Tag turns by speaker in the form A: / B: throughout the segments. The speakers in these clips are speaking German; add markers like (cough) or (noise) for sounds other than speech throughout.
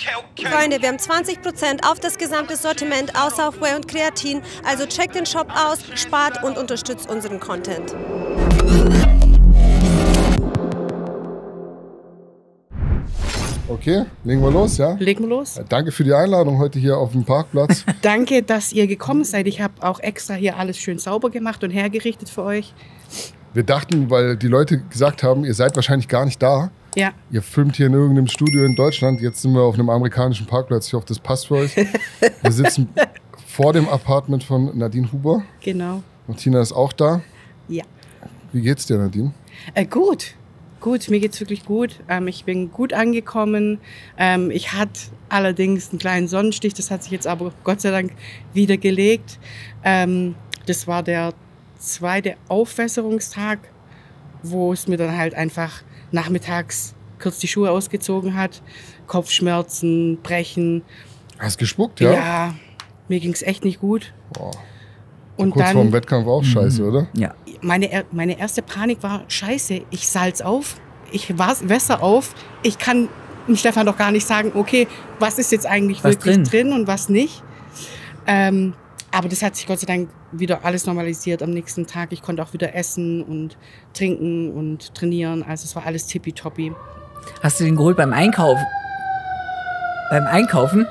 A: Okay, okay.
B: Freunde, wir haben 20% auf das gesamte Sortiment außer auf Whey und Kreatin. Also checkt den Shop aus, spart und unterstützt unseren Content.
C: Okay, legen wir los, ja?
D: Legen wir los.
C: Ja, Danke für die Einladung heute hier auf dem Parkplatz. (laughs)
D: Danke, dass ihr gekommen seid. Ich habe auch extra hier alles schön sauber gemacht und hergerichtet für euch.
C: Wir dachten, weil die Leute gesagt haben, ihr seid wahrscheinlich gar nicht da.
D: Ja,
C: Ihr filmt hier in irgendeinem Studio in Deutschland. Jetzt sind wir auf einem amerikanischen Parkplatz. Ich hoffe, das passt für euch. (laughs) Wir sitzen vor dem Apartment von Nadine Huber.
D: genau.
C: Martina ist auch da.
D: Ja.
C: Wie geht's dir, Nadine?
D: Äh, gut, gut, mir geht's wirklich gut. Ähm, ich bin gut angekommen. Ähm, ich hatte allerdings einen kleinen Sonnenstich, das hat sich jetzt aber Gott sei Dank wieder gelegt. Ähm, das war der zweite Aufwässerungstag, wo es mir dann halt einfach nachmittags kurz die Schuhe ausgezogen hat. Kopfschmerzen, Brechen.
C: Hast gespuckt,
D: Ja,
C: ja?
D: mir ging's echt nicht gut.
C: Boah.
D: Und
C: Kurz
D: dann
C: vorm Wettkampf auch scheiße, oder?
E: Ja.
D: meine, meine erste Panik war, scheiße, ich salz auf, ich wässer auf, ich kann dem Stefan doch gar nicht sagen, okay, was ist jetzt eigentlich
E: Was
D: wirklich
E: drin?
D: drin? und was nicht. Ähm, aber das hat sich Gott sei Dank wieder alles normalisiert am nächsten Tag. Ich konnte auch wieder essen und trinken und trainieren. Also es war alles tippitoppi.
E: Hast du den geholt beim Einkaufen? Beim Einkaufen?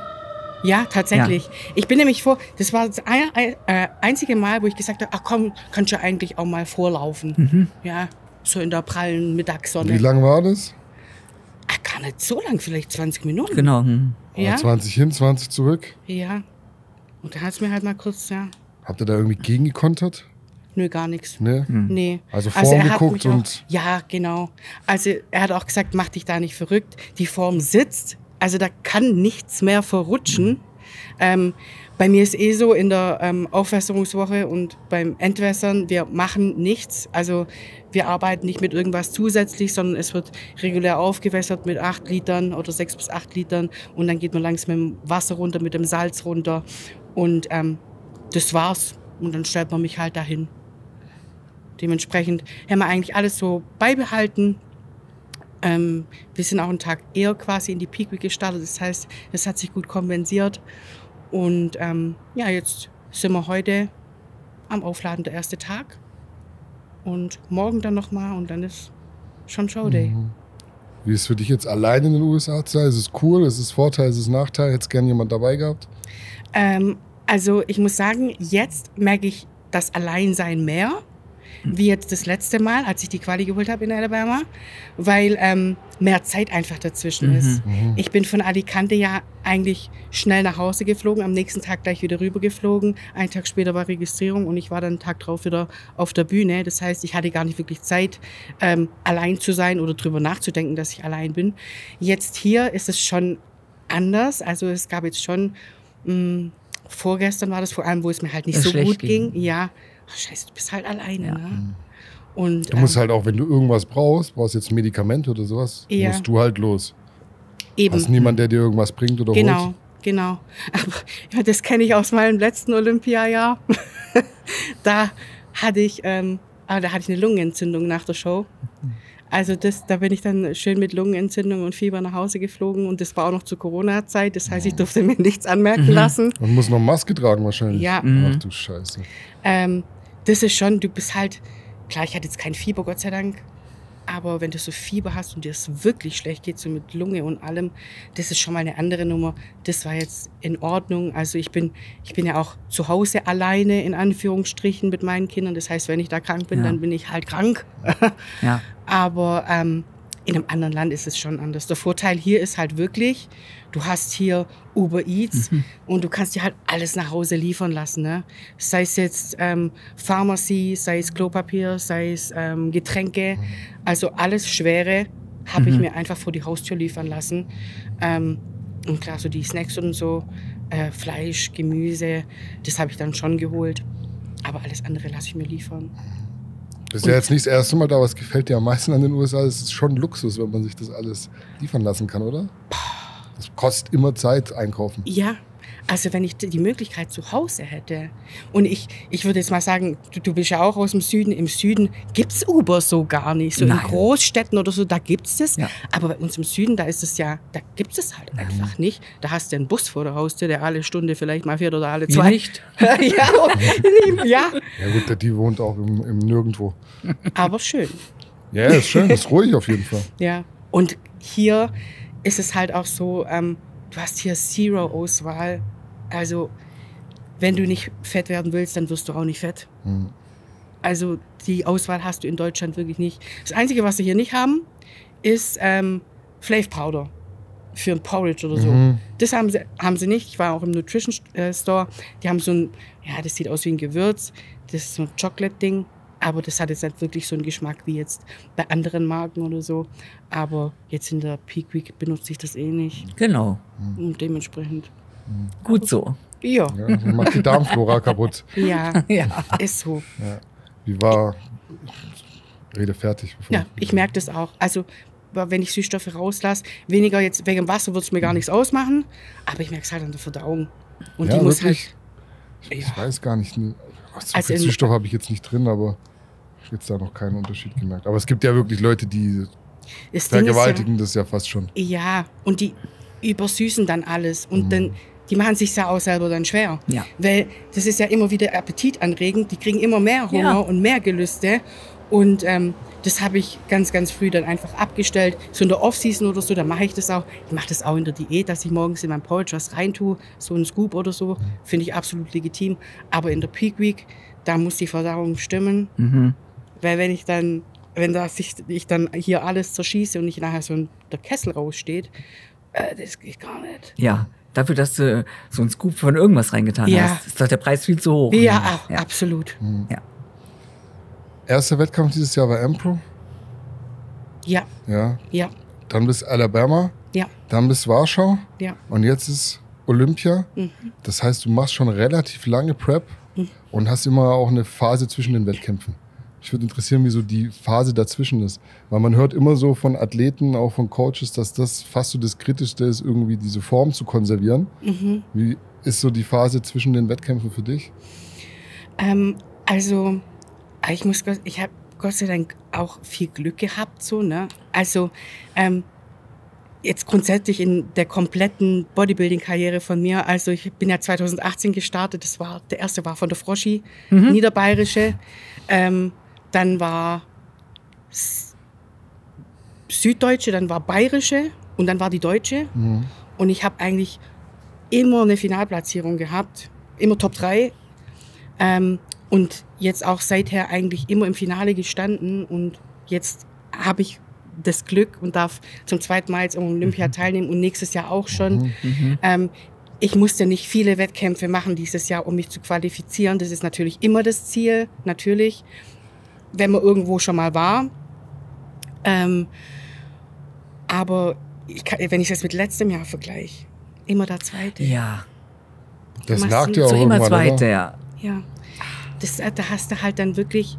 D: Ja, tatsächlich. Ich bin nämlich vor, das war das ein, äh, einzige Mal, wo ich gesagt habe, ach komm, kannst du eigentlich auch mal vorlaufen. Ja, so in der prallen Mittagssonne.
C: Wie lang war das?
D: Ach, gar nicht so lang, vielleicht 20 Minuten.
E: Genau. hm.
D: Ja,
C: 20 hin, 20 zurück.
D: ja. Und da hat es mir halt mal kurz, ja,
C: Habt ihr da irgendwie gegengekontert?
D: nö, gar nichts.
C: Ne?
D: Nee.
C: Also
D: er
C: Form
D: hat
C: geguckt
D: mich auch,
C: und-
D: Ja, genau. Also er hat auch gesagt, mach dich da nicht verrückt. Die Form sitzt. Also da kann nichts mehr verrutschen. Ähm, bei mir ist eh so in der ähm, Aufwässerungswoche und beim Entwässern, wir machen nichts. Also wir arbeiten nicht mit irgendwas zusätzlich, sondern es wird regulär aufgewässert mit acht Litern oder sechs bis acht Litern und dann geht man langsam mit dem Wasser runter, mit dem Salz runter und ähm, das war's. Und dann stellt man mich halt dahin. Dementsprechend haben wir eigentlich alles so beibehalten. Ähm, wir sind auch einen Tag eher quasi in die Peak Week gestartet. Das heißt, es hat sich gut kompensiert. Und ähm, ja, jetzt sind wir heute am Aufladen der erste Tag. Und morgen dann nochmal und dann ist schon Showday.
C: Wie ist es für dich jetzt allein in den USA zu sein? Ist es cool? Ist es Vorteil? Ist es Nachteil? Hättest gern jemand dabei gehabt?
D: Ähm, also ich muss sagen, jetzt merke ich das Alleinsein mehr, wie jetzt das letzte Mal, als ich die Quali geholt habe in Alabama, weil ähm, mehr Zeit einfach dazwischen ist. Ich bin von Alicante ja eigentlich schnell nach Hause geflogen, am nächsten Tag gleich wieder rüber geflogen. Einen Tag später war Registrierung und ich war dann einen Tag drauf wieder auf der Bühne. Das heißt, ich hatte gar nicht wirklich Zeit, ähm, allein zu sein oder drüber nachzudenken, dass ich allein bin. Jetzt hier ist es schon anders. Also es gab jetzt schon mh, vorgestern war das vor allem, wo es mir halt nicht
E: Es
D: so gut
E: ging.
D: ging. Ja, Ach, scheiße, du bist halt alleine.
E: Ja.
D: Ne? Und,
C: Du musst
D: ähm,
C: halt auch, wenn du irgendwas brauchst, brauchst jetzt Medikamente oder sowas,
D: Ja.
C: musst du halt los.
D: eben.
C: Hast niemand, der dir irgendwas bringt oder
D: Genau,
C: holt?
D: genau. Aber ja, das kenne ich aus meinem letzten Olympiajahr. (laughs) da hatte ich, ähm, ah, da hatte ich eine Lungenentzündung nach der Show. (laughs) Also das, da bin ich dann schön mit Lungenentzündung und Fieber nach Hause geflogen und das war auch noch zur Corona-Zeit. Das heißt, ich durfte mir nichts anmerken lassen.
C: Und musst noch Maske tragen wahrscheinlich.
D: Ja.
C: Ach du Scheiße.
D: Ähm, das ist schon, du bist halt, klar, ich hatte jetzt kein Fieber, Gott sei Dank. Aber wenn du so Fieber hast und dir es wirklich schlecht geht, so mit Lunge und allem, das ist schon mal eine andere Nummer. Das war jetzt in Ordnung. Also ich bin, ich bin ja auch zu Hause alleine, in Anführungsstrichen, mit meinen Kindern. Das heißt, wenn ich da krank bin,
E: Ja.
D: dann bin ich halt krank.
E: Ja. (laughs)
D: Aber ähm, in einem anderen Land ist es schon anders. Der Vorteil hier ist halt wirklich, du hast hier Uber Eats und du kannst dir halt alles nach Hause liefern lassen. Ne? Sei es jetzt ähm, Pharmacy, sei es Klopapier, sei es ähm, Getränke, also alles Schwere habe ich mir einfach vor die Haustür liefern lassen. Ähm, und klar, so die Snacks und so, äh, Fleisch, Gemüse, das habe ich dann schon geholt. Aber alles andere lasse ich mir liefern.
C: Das ist ja jetzt nicht das erste Mal da, aber es gefällt dir am meisten an den USA. Es ist schon Luxus, wenn man sich das alles liefern lassen kann, oder? Das kostet immer Zeit, einkaufen.
D: Ja, Also wenn ich die die Möglichkeit zu Hause hätte und ich, ich würde jetzt mal sagen, du, du bist ja auch aus dem Süden, im Süden gibt's Uber so gar nicht. So
E: Nein.
D: in Großstädten oder so, da gibt's das.
E: Ja.
D: Aber bei uns im Süden, da ist es ja, da gibt's es halt einfach nicht. Da hast du einen Bus vor der Haustür, der alle Stunde vielleicht mal fährt oder alle zwei.
E: nicht? (laughs) (laughs)
D: ja, ja,
C: Ja gut, die wohnt auch im, im Nirgendwo.
D: aber schön.
C: Ja, ist schön, ist ruhig auf jeden Fall.
D: Ja. Und hier ist es halt auch so, ähm, du hast hier Zero-Auswahl. Also, wenn du nicht fett werden willst, dann wirst du auch nicht fett.
C: Hm.
D: Also, die Auswahl hast du in Deutschland wirklich nicht. Das Einzige, was sie hier nicht haben, ist ähm, Flav Powder für ein Porridge oder so.
C: Mhm.
D: Das haben sie, haben sie nicht. Ich war auch im Nutrition äh, Store. Die haben so ein, ja, das sieht aus wie ein Gewürz. Das ist so ein Chocolate-Ding. Aber das hat jetzt nicht wirklich so einen Geschmack wie jetzt bei anderen Marken oder so. Aber jetzt in der Peak Week benutze ich das eh nicht.
E: Genau.
D: Und dementsprechend,
E: Gut so.
D: ja,
C: Ja, macht die Darmflora (laughs) kaputt.
D: ja,
E: Ja.
D: ist so.
C: Wie war. Rede fertig. Bevor
D: Ja, ich merke das auch. Also, wenn ich Süßstoffe rauslasse, weniger jetzt wegen dem Wasser wird es mir gar nichts ausmachen, aber ich merke es halt an der Verdauung. Und
C: Ja,
D: die muss
C: wirklich?
D: halt.
C: Ich, ich
D: Ja.
C: weiß gar nicht. So
D: Also
C: viel Süßstoff habe ich jetzt nicht drin, aber ich habe jetzt da noch keinen Unterschied gemerkt. Aber es gibt ja wirklich Leute, die
D: Das
C: vergewaltigen das ja fast schon.
D: Ja, ja, und die übersüßen dann alles. Und
C: Mhm.
D: dann, die machen sich ja auch selber dann schwer.
E: Ja.
D: Weil das ist ja immer wieder appetitanregend. Die kriegen immer mehr Hunger
E: Ja.
D: und mehr Gelüste. Und ähm, das habe ich ganz, ganz früh dann einfach abgestellt. So in der Off-Season oder so, da mache ich das auch. Ich mache das auch in der Diät, dass ich morgens in mein Porridge was reintue, so einen Scoop oder so. Finde ich absolut legitim. Aber in der Peak Week, da muss die Verdauung stimmen.
E: Mhm.
D: Weil wenn ich dann, wenn das ich, ich dann hier alles zerschieße und nicht nachher so ein, der Kessel raussteht, äh, das geht gar nicht.
E: Ja. Dafür, dass du so einen Scoop von irgendwas reingetan
D: Ja.
E: hast, ist doch der Preis viel zu hoch.
D: Ja,
E: Ja.
D: absolut.
E: Ja.
C: Erster Wettkampf dieses Jahr war Ampro.
D: Ja,
C: Ja.
D: ja,
C: Dann bis Alabama.
D: ja,
C: Dann bis Warschau.
D: ja.
C: Und jetzt ist Olympia.
D: Mhm.
C: Das heißt, du machst schon relativ lange Prep und hast immer auch eine Phase zwischen den Wettkämpfen. Mich würde interessieren, wie so die Phase dazwischen ist. Weil man hört immer so von Athleten, auch von Coaches, dass das fast so das Kritischste ist, irgendwie diese Form zu konservieren.
D: Mhm.
C: Wie ist so die Phase zwischen den Wettkämpfen für dich?
D: Ähm, also, ich muss, ich habe Gott sei Dank auch viel Glück gehabt, so, ne? Also, ähm, jetzt grundsätzlich in der kompletten Bodybuilding-Karriere von mir. Also, ich bin ja 2018 gestartet. Das war, der erste war von der Froschi, Niederbayerische. Ähm, dann war Süddeutsche, dann war Bayerische und dann war die Deutsche.
C: Mhm.
D: Und ich habe eigentlich immer eine Finalplatzierung gehabt, immer Top 3. Ähm, und jetzt auch seither eigentlich immer im Finale gestanden. Und jetzt habe ich das Glück und darf zum zweiten Mal jetzt am Olympia teilnehmen und nächstes Jahr auch schon. Ähm, ich musste nicht viele Wettkämpfe machen dieses Jahr, um mich zu qualifizieren. Das ist natürlich immer das Ziel, natürlich, wenn man irgendwo schon mal war. Ähm, aber ich kann, wenn ich das mit letztem Jahr vergleiche, immer der Zweite.
E: Ja.
C: Das lag dir auch
E: So immer Zweite,
C: oder?
E: ja.
D: Ja, das, äh, da hast du halt dann wirklich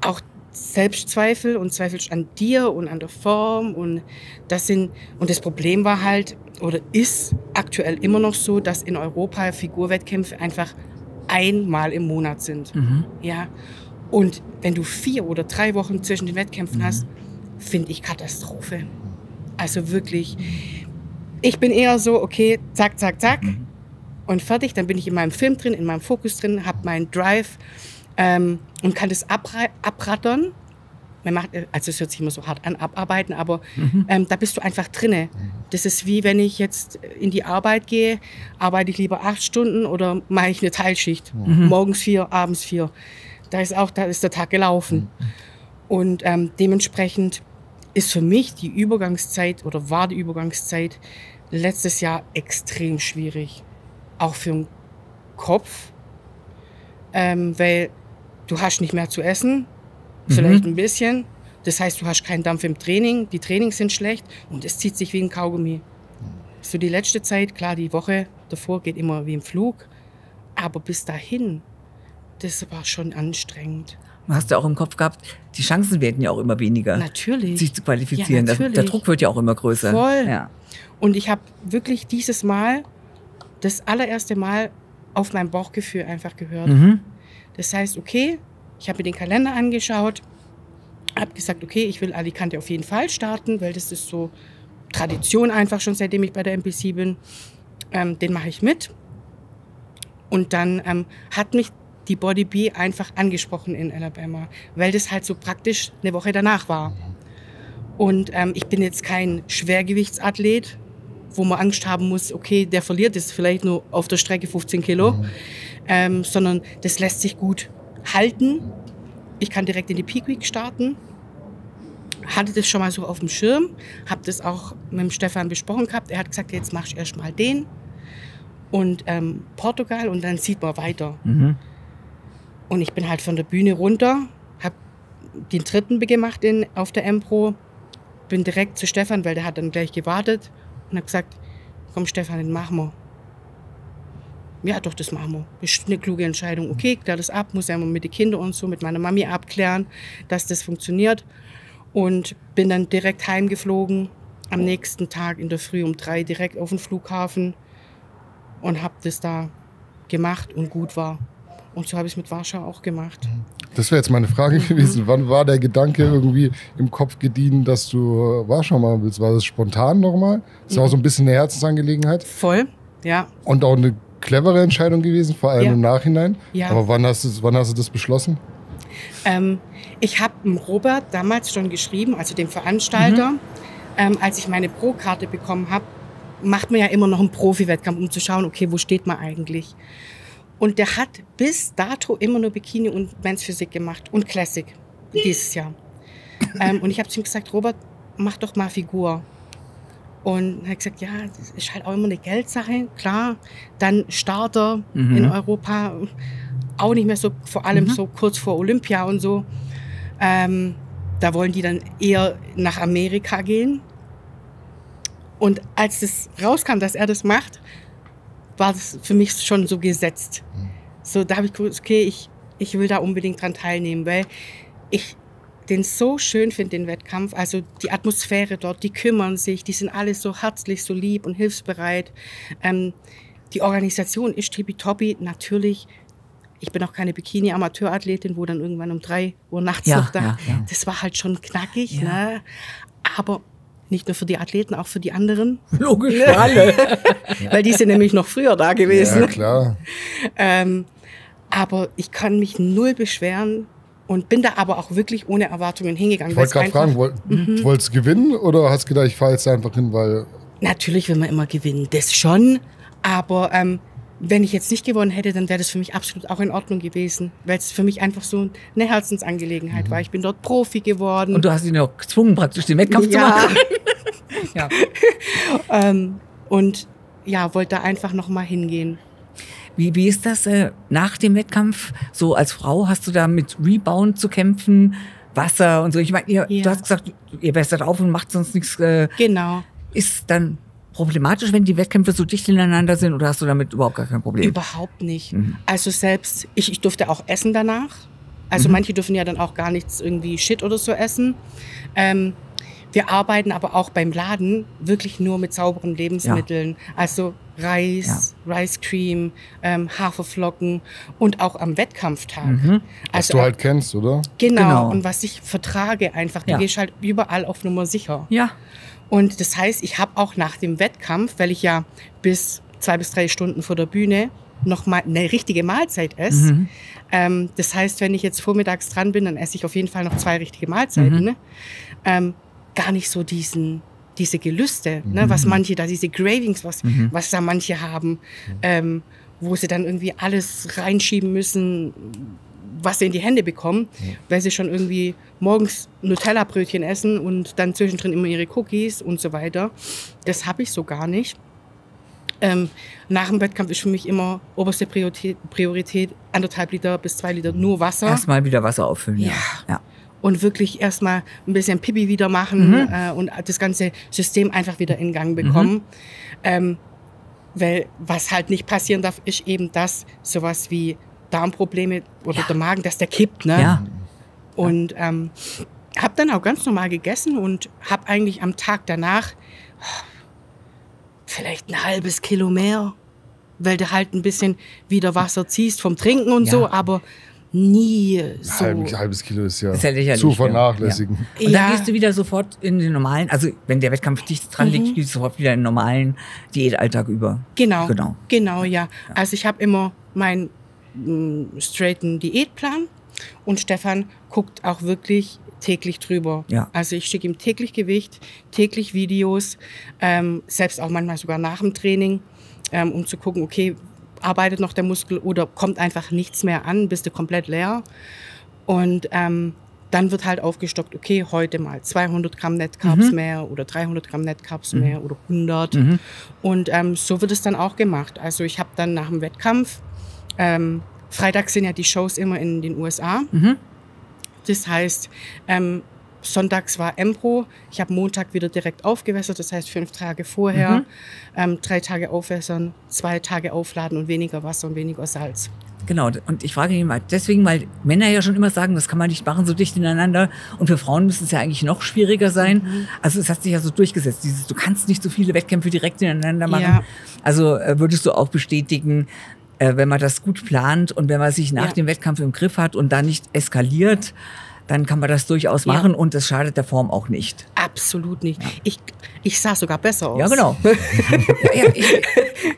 D: auch Selbstzweifel und Zweifel an dir und an der Form und das sind und das Problem war halt oder ist aktuell immer noch so, dass in Europa Figurwettkämpfe einfach einmal im Monat sind.
E: Mhm.
D: Ja, und wenn du vier oder drei Wochen zwischen den Wettkämpfen hast, finde ich Katastrophe. Also wirklich, ich bin eher so, okay, zack, zack, zack und fertig. Dann bin ich in meinem Film drin, in meinem Fokus drin, habe meinen Drive ähm, und kann das abra abrattern. Man macht, äh, also es hört sich immer so hart an, abarbeiten, aber ähm, da bist du einfach drinne. Das ist wie wenn ich jetzt in die Arbeit gehe, arbeite ich lieber acht Stunden oder mache ich eine Teilschicht. Morgens vier, abends vier. Da ist auch, da ist der Tag gelaufen. Und ähm, dementsprechend ist für mich die Übergangszeit oder war die Übergangszeit letztes Jahr extrem schwierig. Auch für den Kopf, ähm, weil du hast nicht mehr zu essen, vielleicht ein bisschen. Das heißt, du hast keinen Dampf im Training, die Trainings sind schlecht und es zieht sich wie ein Kaugummi. So die letzte Zeit, klar, die Woche davor geht immer wie im Flug, aber bis dahin, das war schon anstrengend.
E: Du hast ja auch im Kopf gehabt, die Chancen werden ja auch immer weniger,
D: Natürlich.
E: sich zu qualifizieren.
D: Ja,
E: der. Druck wird ja auch immer größer.
D: Voll.
E: Ja.
D: Und ich habe wirklich dieses Mal das allererste Mal auf mein Bauchgefühl einfach gehört.
E: Mhm.
D: Das heißt, okay, ich habe mir den Kalender angeschaut, habe gesagt, okay, ich will Alicante auf jeden Fall starten, weil das ist so Tradition einfach schon, seitdem ich bei der MPC bin. Ähm, den mache ich mit. Und dann ähm, hat mich die Body B einfach angesprochen in Alabama, weil das halt so praktisch eine Woche danach war. Und ähm, ich bin jetzt kein Schwergewichtsathlet, wo man Angst haben muss, okay, der verliert jetzt vielleicht nur auf der Strecke 15 Kilo, ähm, sondern das lässt sich gut halten. Ich kann direkt in die Peak Week starten. Hatte das schon mal so auf dem Schirm, habe das auch mit dem Stefan besprochen gehabt. Er hat gesagt, jetzt machst du erst mal den und ähm, Portugal und dann sieht man weiter.
E: Mhm.
D: Und ich bin halt von der Bühne runter, habe den dritten gemacht in, auf der Empro, bin direkt zu Stefan, weil der hat dann gleich gewartet und habe gesagt, komm Stefan, den machen wir. Ja, doch, das machen wir. Ist eine kluge Entscheidung. Okay, klär das ab, muss ja immer mit den Kindern und so, mit meiner Mami abklären, dass das funktioniert. Und bin dann direkt heimgeflogen, am nächsten Tag in der Früh um drei direkt auf den Flughafen und habe das da gemacht und gut war. Und so habe ich es mit Warschau auch gemacht.
C: Das wäre jetzt meine Frage (laughs) gewesen. Wann war der Gedanke irgendwie im Kopf gediehen, dass du äh, Warschau machen willst? War das spontan nochmal? Ist auch so ein bisschen eine Herzensangelegenheit
D: Voll, ja.
C: und auch eine clevere Entscheidung gewesen, vor allem
D: Ja.
C: im Nachhinein.
D: Ja.
C: Aber wann hast, du, wann hast du das beschlossen?
D: Ähm, ich habe Robert damals schon geschrieben, also dem Veranstalter, ähm, als ich meine Pro-Karte bekommen habe, macht man ja immer noch einen Profi-Wettkampf, um zu schauen, okay, wo steht man eigentlich? Und der hat bis dato immer nur Bikini und Men's Physik gemacht und Classic dieses Jahr. (laughs) ähm, und ich habe zu ihm gesagt, Robert, mach doch mal Figur. Und er hat gesagt, ja, das ist halt auch immer eine Geldsache, klar. Dann Starter
E: Mhm.
D: in Europa, auch nicht mehr so, vor allem so kurz vor Olympia und so. Ähm, da wollen die dann eher nach Amerika gehen. Und als es rauskam, dass er das macht, war das für mich schon so gesetzt. So, da habe ich gewusst, okay, ich, ich will da unbedingt dran teilnehmen, weil ich den so schön finde, den Wettkampf. Also die Atmosphäre dort, die kümmern sich, die sind alle so herzlich, so lieb und hilfsbereit. Ähm, die Organisation ist tippitoppi. Natürlich, ich bin auch keine Bikini-Amateurathletin, wo dann irgendwann um drei Uhr nachts
E: Ja,
D: noch da.
E: ja, ja.
D: Das war halt schon knackig, ne? Aber nicht nur für die Athleten, auch für die anderen. (laughs)
E: Logisch für alle. (laughs)
D: Weil die sind nämlich noch früher da gewesen.
C: Ja, klar.
D: Ähm, aber ich kann mich null beschweren und bin da aber auch wirklich ohne Erwartungen hingegangen.
C: Ich wollte gerade fragen, woll,
D: Mhm.
C: wolltest du gewinnen oder hast gedacht, ich fahre jetzt einfach hin, weil
D: Natürlich will man immer gewinnen, das schon. Aber ähm, wenn ich jetzt nicht gewonnen hätte, dann wäre das für mich absolut auch in Ordnung gewesen, weil es für mich einfach so eine Herzensangelegenheit war. Ich bin dort Profi geworden.
E: Und du hast ihn ja auch gezwungen, praktisch den Wettkampf zu
D: Ja.
E: machen. (laughs) ja.
D: ähm, und ja, wollte da einfach noch mal hingehen.
E: Wie, wie ist das äh, nach dem Wettkampf? So als Frau hast du da mit Rebound zu kämpfen, Wasser und so. Ich meine, ihr,
D: Ja.
E: du hast gesagt, ihr wässert auf und macht sonst nichts. Äh,
D: Genau.
E: ist dann problematisch, wenn die Wettkämpfe so dicht ineinander sind oder hast du damit überhaupt gar kein Problem?
D: Überhaupt nicht. Also selbst, ich, ich durfte auch essen danach. Also manche dürfen ja dann auch gar nichts irgendwie Shit oder so essen. Ähm, wir arbeiten aber auch beim Laden wirklich nur mit sauberen Lebensmitteln. Also Reis, Rice Cream, ähm, Haferflocken und auch am Wettkampftag.
E: Mhm.
C: was
D: Also
C: du
D: auch-
C: halt kennst, oder?
D: genau,
E: Genau.
D: und was ich vertrage einfach. Du
E: Ja.
D: gehst halt überall auf Nummer sicher.
E: Ja.
D: Und das heißt, ich habe auch nach dem Wettkampf, weil ich ja bis zwei bis drei Stunden vor der Bühne noch mal eine richtige Mahlzeit esse.
E: Mhm.
D: Ähm, das heißt, wenn ich jetzt vormittags dran bin, dann esse ich auf jeden Fall noch zwei richtige Mahlzeiten.
E: Mhm.
D: Ne? Ähm, gar nicht so diesen, diese Gelüste, ne? was manche da, diese Cravings, was,
E: Mhm.
D: was da manche haben, ähm, wo sie dann irgendwie alles reinschieben müssen, was sie in die Hände bekommen, weil sie schon irgendwie morgens Nutella-Brötchen essen und dann zwischendrin immer ihre Cookies und so weiter. Das habe ich so gar nicht. Ähm, nach dem Wettkampf ist für mich immer oberste Priorität, Priorität anderthalb Liter bis zwei Liter nur Wasser.
E: Erstmal wieder Wasser auffüllen. Ja.
D: Ja.
E: ja.
D: Und wirklich erstmal ein bisschen Pipi wieder machen
E: Mhm.
D: äh, und das ganze System einfach wieder in Gang bekommen. Ähm, weil was halt nicht passieren darf, ist eben das, sowas wie Darmprobleme oder
E: Ja.
D: der Magen, dass der kippt. Ne?
E: Ja.
D: Und ähm, habe dann auch ganz normal gegessen und habe eigentlich am Tag danach oh, vielleicht ein halbes Kilo mehr weil du halt ein bisschen wieder Wasser ziehst vom Trinken und
E: Ja.
D: so, aber nie so.
C: Halb, halbes Kilo ist ja,
E: Ist ja
C: zu
E: ja.
C: vernachlässigen.
E: Und
D: Ja.
E: dann gehst du wieder sofort in den normalen, also wenn der Wettkampf dicht dran
D: Mhm.
E: liegt, gehst du sofort wieder in den normalen Diätalltag über.
D: Genau.
E: Genau.
D: Genau, ja. Also ich habe immer meinen mh, straighten Diätplan und Stefan guckt auch wirklich täglich drüber.
E: Ja.
D: Also ich schicke ihm täglich Gewicht, täglich Videos, ähm, selbst auch manchmal sogar nach dem Training, ähm, um zu gucken, okay, arbeitet noch der Muskel oder kommt einfach nichts mehr an, bist du komplett leer. Und ähm, dann wird halt aufgestockt, okay, heute mal 200 Gramm Net Carbs
E: Mhm.
D: mehr oder 300 Gramm Net Carbs mehr oder 100.
E: Mhm.
D: Und ähm, so wird es dann auch gemacht. Also ich habe dann nach dem Wettkampf, ähm, freitags sind ja die Shows immer in den USA.
E: Mhm.
D: Das heißt, ähm, sonntags war Empro. Ich habe Montag wieder direkt aufgewässert, das heißt fünf Tage vorher.
E: Mhm.
D: Ähm, drei Tage aufwässern, zwei Tage aufladen und weniger Wasser und weniger Salz.
E: Genau, und ich frage ihn mal deswegen, weil Männer ja schon immer sagen, das kann man nicht machen so dicht ineinander. Und für Frauen müsste es ja eigentlich noch schwieriger sein.
D: Mhm.
E: Also es hat sich ja so durchgesetzt. Dieses, du kannst nicht so viele Wettkämpfe direkt ineinander machen.
D: Ja.
E: Also äh, würdest du auch bestätigen, äh, wenn man das gut plant und wenn man sich nach
D: Ja.
E: dem Wettkampf im Griff hat und da nicht eskaliert, dann kann man das durchaus
D: Ja.
E: machen und das schadet der Form auch nicht.
D: Absolut nicht. Ich, ich sah sogar besser aus.
E: Ja, genau. (laughs) ja, ja, ich,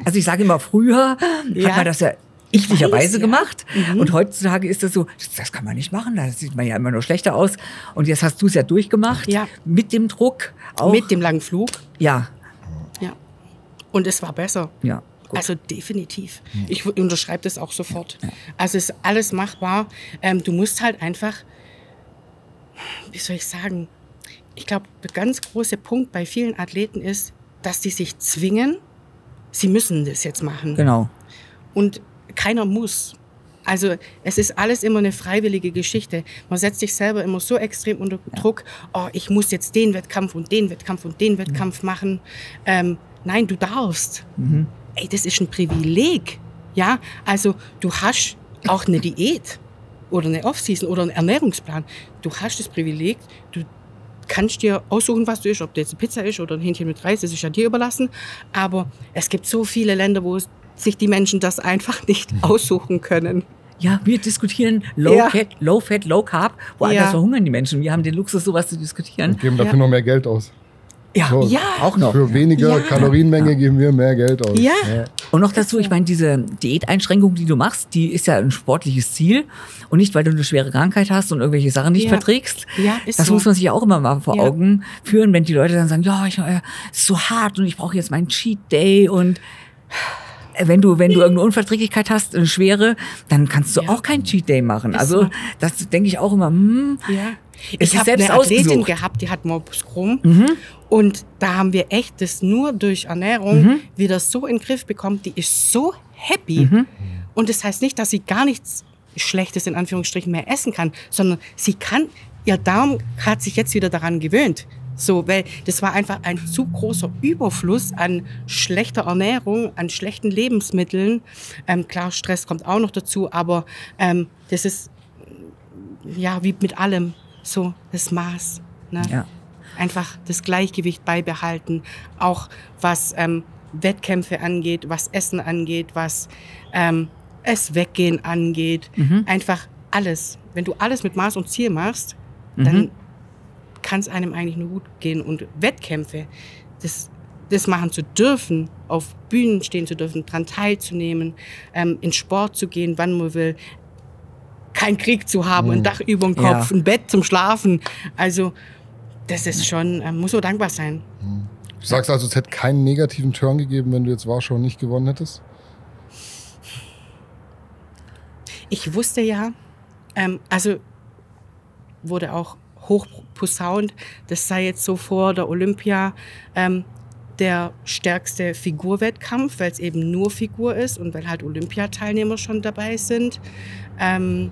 E: also ich sage immer, früher hat
D: Ja.
E: man das ja
D: Ich
E: üblicherweise
D: weiß, ja.
E: gemacht.
D: Mhm.
E: Und heutzutage ist das so, das, kann man nicht machen, da sieht man ja immer nur schlechter aus. Und jetzt hast du es ja durchgemacht.
D: Ja.
E: Mit dem Druck. Auch.
D: Mit dem langen Flug.
E: ja,
D: Ja. Und es war besser.
E: ja. Gut.
D: Also definitiv. Ich unterschreibe das auch sofort. Also es ist alles machbar. Ähm, du musst halt einfach, wie soll ich sagen, ich glaube, der ganz große Punkt bei vielen Athleten ist, dass die sich zwingen, sie müssen das jetzt machen.
E: genau.
D: Und keiner muss. Also es ist alles immer eine freiwillige Geschichte. Man setzt sich selber immer so extrem unter Druck, oh, ich muss jetzt den Wettkampf und den Wettkampf und den Wettkampf machen. Ähm, nein, du darfst.
E: Mhm.
D: Ey, das ist ein Privileg. Ja, also du hast auch eine Diät oder eine Offseason oder einen Ernährungsplan. Du hast das Privileg, du kannst dir aussuchen, was du isst, ob das jetzt eine Pizza ist oder ein Hähnchen mit Reis, das ist ja dir überlassen. Aber es gibt so viele Länder, wo es- sich die Menschen das einfach nicht aussuchen können.
E: Ja, wir diskutieren Low,
D: Ja.
E: Fat, Low Fat, Low Carb. Woanders
D: Ja.
E: verhungern die Menschen. Wir haben den Luxus, sowas zu diskutieren.
C: Und geben dafür
D: Ja.
C: noch mehr Geld aus.
E: Ja,
C: So.
D: Ja,
E: auch noch.
C: Für weniger
D: Ja.
C: Kalorienmenge geben wir mehr Geld aus.
D: Ja.
E: Und noch dazu, ich meine, diese Diäteinschränkung, die du machst, die ist ja ein sportliches Ziel. Und nicht, weil du eine schwere Krankheit hast und irgendwelche Sachen nicht
D: Ja.
E: verträgst.
D: Ja, ist
E: das
D: so.
E: muss man sich auch immer mal vor
D: Ja.
E: Augen führen, wenn die Leute dann sagen, ja, ich, äh, es ist so hart und ich brauche jetzt meinen Cheat Day und wenn du, wenn du irgendeine Unverträglichkeit hast, eine schwere, dann kannst du
D: Ja.
E: auch keinen Cheat Day machen.
D: Ist
E: also
D: so.
E: das denke ich auch immer, hm,
D: Ja. Ich habe
E: selbst
D: eine Athletin
E: ausgesucht.
D: gehabt, die hat Morbus Crohn.
E: Mhm.
D: Und da haben wir echt das nur durch Ernährung
E: Mhm.
D: wieder so in den Griff bekommen. Die ist so happy.
E: Mhm.
D: Und das heißt nicht, dass sie gar nichts Schlechtes in Anführungsstrichen mehr essen kann, sondern sie kann, ihr Darm hat sich jetzt wieder daran gewöhnt. So, weil das war einfach ein zu großer Überfluss an schlechter Ernährung, an schlechten Lebensmitteln. Ähm, klar, Stress kommt auch noch dazu, aber ähm, das ist ja wie mit allem so das Maß. Ne?
E: ja.
D: Einfach das Gleichgewicht beibehalten, auch was ähm, Wettkämpfe angeht, was Essen angeht, was ähm, es weggehen angeht,
E: Mhm.
D: einfach alles. Wenn du alles mit Maß und Ziel machst, dann
E: Mhm.
D: kann es einem eigentlich nur gut gehen. Und Wettkämpfe, das, das machen zu dürfen, auf Bühnen stehen zu dürfen, daran teilzunehmen, ähm, in Sport zu gehen, wann man will, kein Krieg zu haben, ein Dach über dem Kopf,
E: Ja.
D: ein Bett zum Schlafen. Also das ist schon, ähm, muss man dankbar sein.
C: Du sagst also, es hätte keinen negativen Turn gegeben, wenn du jetzt Warschau nicht gewonnen hättest?
D: Ich wusste ja, ähm, also wurde auch hoch posaunt, das sei jetzt so vor der Olympia ähm, der stärkste Figurwettkampf, weil es eben nur Figur ist und weil halt Olympiateilnehmer schon dabei sind. Ähm,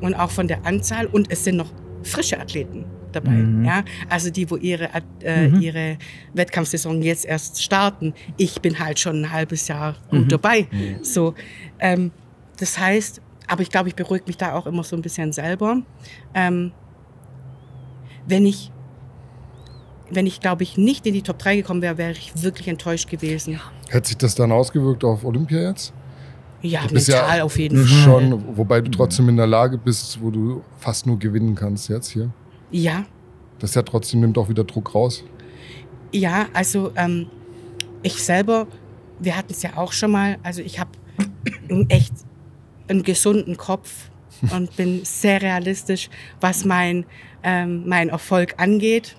D: und auch von der Anzahl. Und es sind noch frische Athleten dabei.
E: Mhm.
D: Ja? Also die, wo ihre, äh,
E: Mhm.
D: ihre Wettkampfsaison jetzt erst starten. Ich bin halt schon ein halbes Jahr
E: Mhm.
D: gut dabei. So, ähm, das heißt, aber ich glaube, ich beruhige mich da auch immer so ein bisschen selber. Ähm, wenn ich, wenn ich, glaube ich, nicht in die Top 3 gekommen wäre, wäre ich wirklich enttäuscht gewesen.
C: Hätte sich das dann ausgewirkt auf Olympia jetzt?
D: Ja,
C: Du bist
D: mental
C: ja
D: auf jeden Fall.
C: Schon, wobei du trotzdem in der Lage bist, wo du fast nur gewinnen kannst jetzt hier.
D: Ja,
C: Das ja trotzdem nimmt auch wieder Druck raus.
D: Ja, also ähm, ich selber, wir hatten es ja auch schon mal, also ich habe echt einen gesunden Kopf (laughs) und bin sehr realistisch, was mein, ähm, mein Erfolg angeht.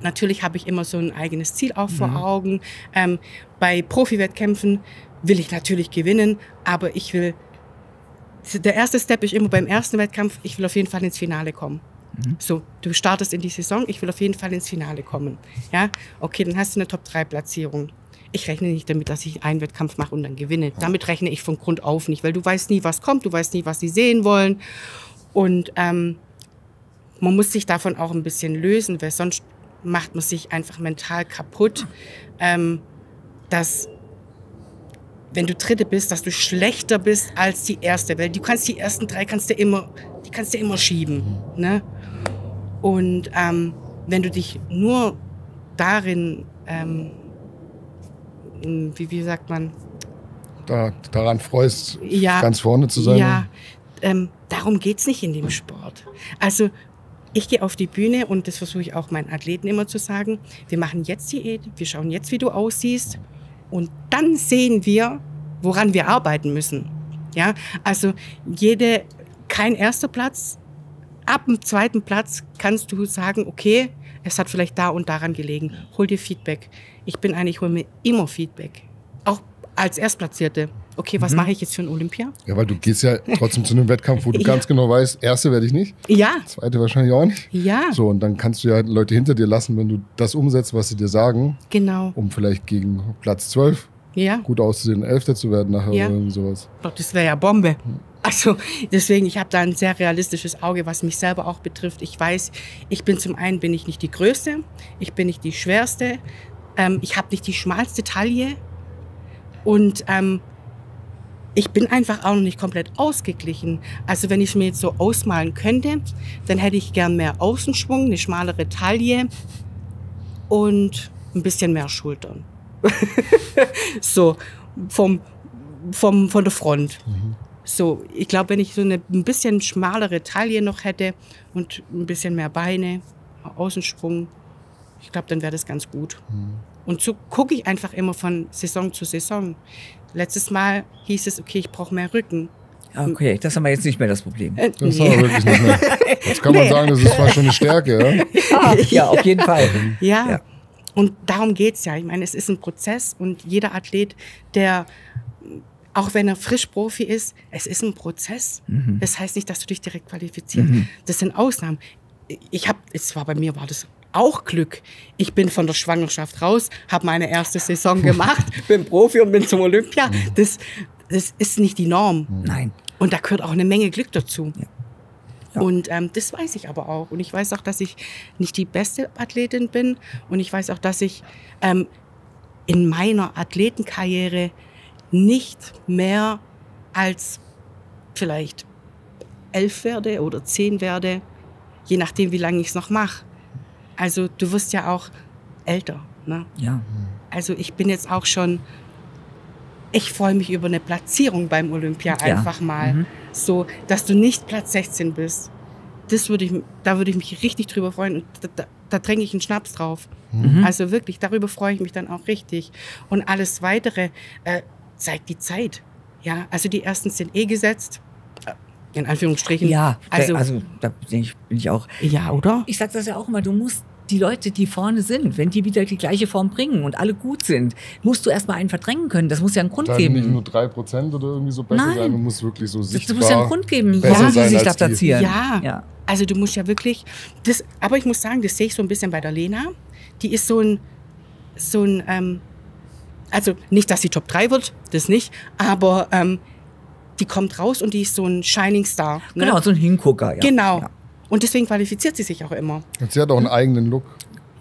D: Natürlich habe ich immer so ein eigenes Ziel auch vor Augen. Ähm, bei Profi-Wettkämpfen will ich natürlich gewinnen, aber ich will, der erste Step ist immer beim ersten Wettkampf, ich will auf jeden Fall ins Finale kommen. So, du startest in die Saison, ich will auf jeden Fall ins Finale kommen. Ja, okay, dann hast du eine Top-3-Platzierung. Ich rechne nicht damit, dass ich einen Wettkampf mache und dann gewinne. Damit rechne ich von Grund auf nicht, weil du weißt nie, was kommt, du weißt nie, was sie sehen wollen. Und ähm, man muss sich davon auch ein bisschen lösen, weil sonst macht man sich einfach mental kaputt, ähm, dass wenn du Dritte bist, dass du schlechter bist als die Erste, weil du kannst die ersten drei kannst du immer, die kannst du immer schieben, ne? Und ähm, wenn du dich nur darin, ähm, wie, wie sagt man,
C: Da, daran freust,
D: Ja.
C: ganz vorne zu sein.
D: Ja, ähm, darum geht's nicht in dem Sport. Also ich gehe auf die Bühne und das versuche ich auch meinen Athleten immer zu sagen. Wir machen jetzt Diät, wir schauen jetzt, wie du aussiehst und dann sehen wir, woran wir arbeiten müssen. Ja, also jede, kein erster Platz, ab dem zweiten Platz kannst du sagen, okay, es hat vielleicht da und daran gelegen. Hol dir Feedback. Ich bin eigentlich, hol mir immer Feedback. Auch als Erstplatzierte. Okay, was mache ich jetzt für ein Olympia?
C: Ja, weil du gehst ja trotzdem zu einem Wettkampf, wo du (laughs)
D: Ja.
C: ganz genau weißt, erste werde ich nicht,
D: Ja,
C: zweite wahrscheinlich auch nicht.
D: ja,
C: So, und dann kannst du ja Leute hinter dir lassen, wenn du das umsetzt, was sie dir sagen,
D: genau.
C: um vielleicht gegen Platz 12
D: Ja,
C: gut auszusehen, Elfter zu werden nachher
D: Ja.
C: oder sowas.
D: doch, das wäre ja Bombe. Also deswegen, ich habe da ein sehr realistisches Auge, was mich selber auch betrifft. Ich weiß, ich bin zum einen bin ich nicht die Größte, ich bin nicht die Schwerste, ähm, ich habe nicht die schmalste Taille und ähm, ich bin einfach auch noch nicht komplett ausgeglichen. Also wenn ich es mir jetzt so ausmalen könnte, dann hätte ich gern mehr Außenschwung, eine schmalere Taille und ein bisschen mehr Schultern. (laughs) so vom, vom, von der Front. So, ich glaube, wenn ich so eine ein bisschen schmalere Taille noch hätte und ein bisschen mehr Beine, Außensprung, ich glaube, dann wäre das ganz gut. Und so gucke ich einfach immer von Saison zu Saison. Letztes Mal hieß es, okay, ich brauche mehr Rücken.
E: Okay, das haben wir jetzt nicht mehr das Problem.
D: Äh,
C: Das ist
D: nee.
C: aber wirklich nicht mehr. (laughs) Jetzt kann man sagen, das ist zwar schon eine Stärke, ja.
E: Ah, ja, auf jeden Fall.
D: Ja.
E: Ja.
D: Und darum geht's ja. Ich meine, es ist ein Prozess und jeder Athlet, der, auch wenn er frisch Profi ist, es ist ein Prozess. Das heißt nicht, dass du dich direkt qualifizierst. Das sind Ausnahmen. Ich habe, es war bei mir, war das auch Glück. Ich bin von der Schwangerschaft raus, habe meine erste Saison gemacht, bin Profi und bin zum Olympia. Das, das ist nicht die Norm.
E: Nein.
D: Und da gehört auch eine Menge Glück dazu.
E: Ja.
D: Und ähm, das weiß ich aber auch. Und ich weiß auch, dass ich nicht die beste Athletin bin. Und ich weiß auch, dass ich ähm, in meiner Athletenkarriere nicht mehr als vielleicht elf werde oder zehn werde, je nachdem, wie lange ich es noch mache. Also du wirst ja auch älter. Ne?
E: Ja.
D: Also ich bin jetzt auch schon, ich freue mich über eine Platzierung beim Olympia
E: Ja.
D: einfach mal.
E: Mhm.
D: So, dass du nicht Platz 16 bist. Das würde ich, da würde ich mich richtig drüber freuen. Und da, da, da trinke ich einen Schnaps drauf.
E: Mhm.
D: Also wirklich, darüber freue ich mich dann auch richtig. Und alles weitere äh, zeigt die Zeit. Ja, also die ersten sind eh gesetzt. In Anführungsstrichen.
E: Ja,
D: also,
E: also, da bin ich, bin ich auch.
D: ja, oder?
E: Ich sage das ja auch immer, du musst die Leute, die vorne sind, wenn die wieder die gleiche Form bringen und alle gut sind, musst du erstmal einen verdrängen können. Das muss ja einen Grund
C: Dann nicht
E: geben.
C: nur 3% oder irgendwie so besser
E: Nein.
C: sein, du musst wirklich so
E: Du
C: sichtbar...
E: musst ja einen Grund geben, sie
C: sein
E: sich
C: als
E: da
C: die.
E: platzieren.
D: Ja.
E: ja.
D: Also du musst ja wirklich, das, aber ich muss sagen, das sehe ich so ein bisschen bei der Lena. Die ist so ein, so ein, ähm, also nicht, dass sie Top 3 wird, das nicht, aber ähm, die kommt raus und die ist so ein Shining Star. Ne?
E: Genau, so ein Hingucker. Ja.
D: Genau.
E: Ja.
D: Und deswegen qualifiziert sie sich auch immer.
C: Und sie hat auch einen eigenen Look.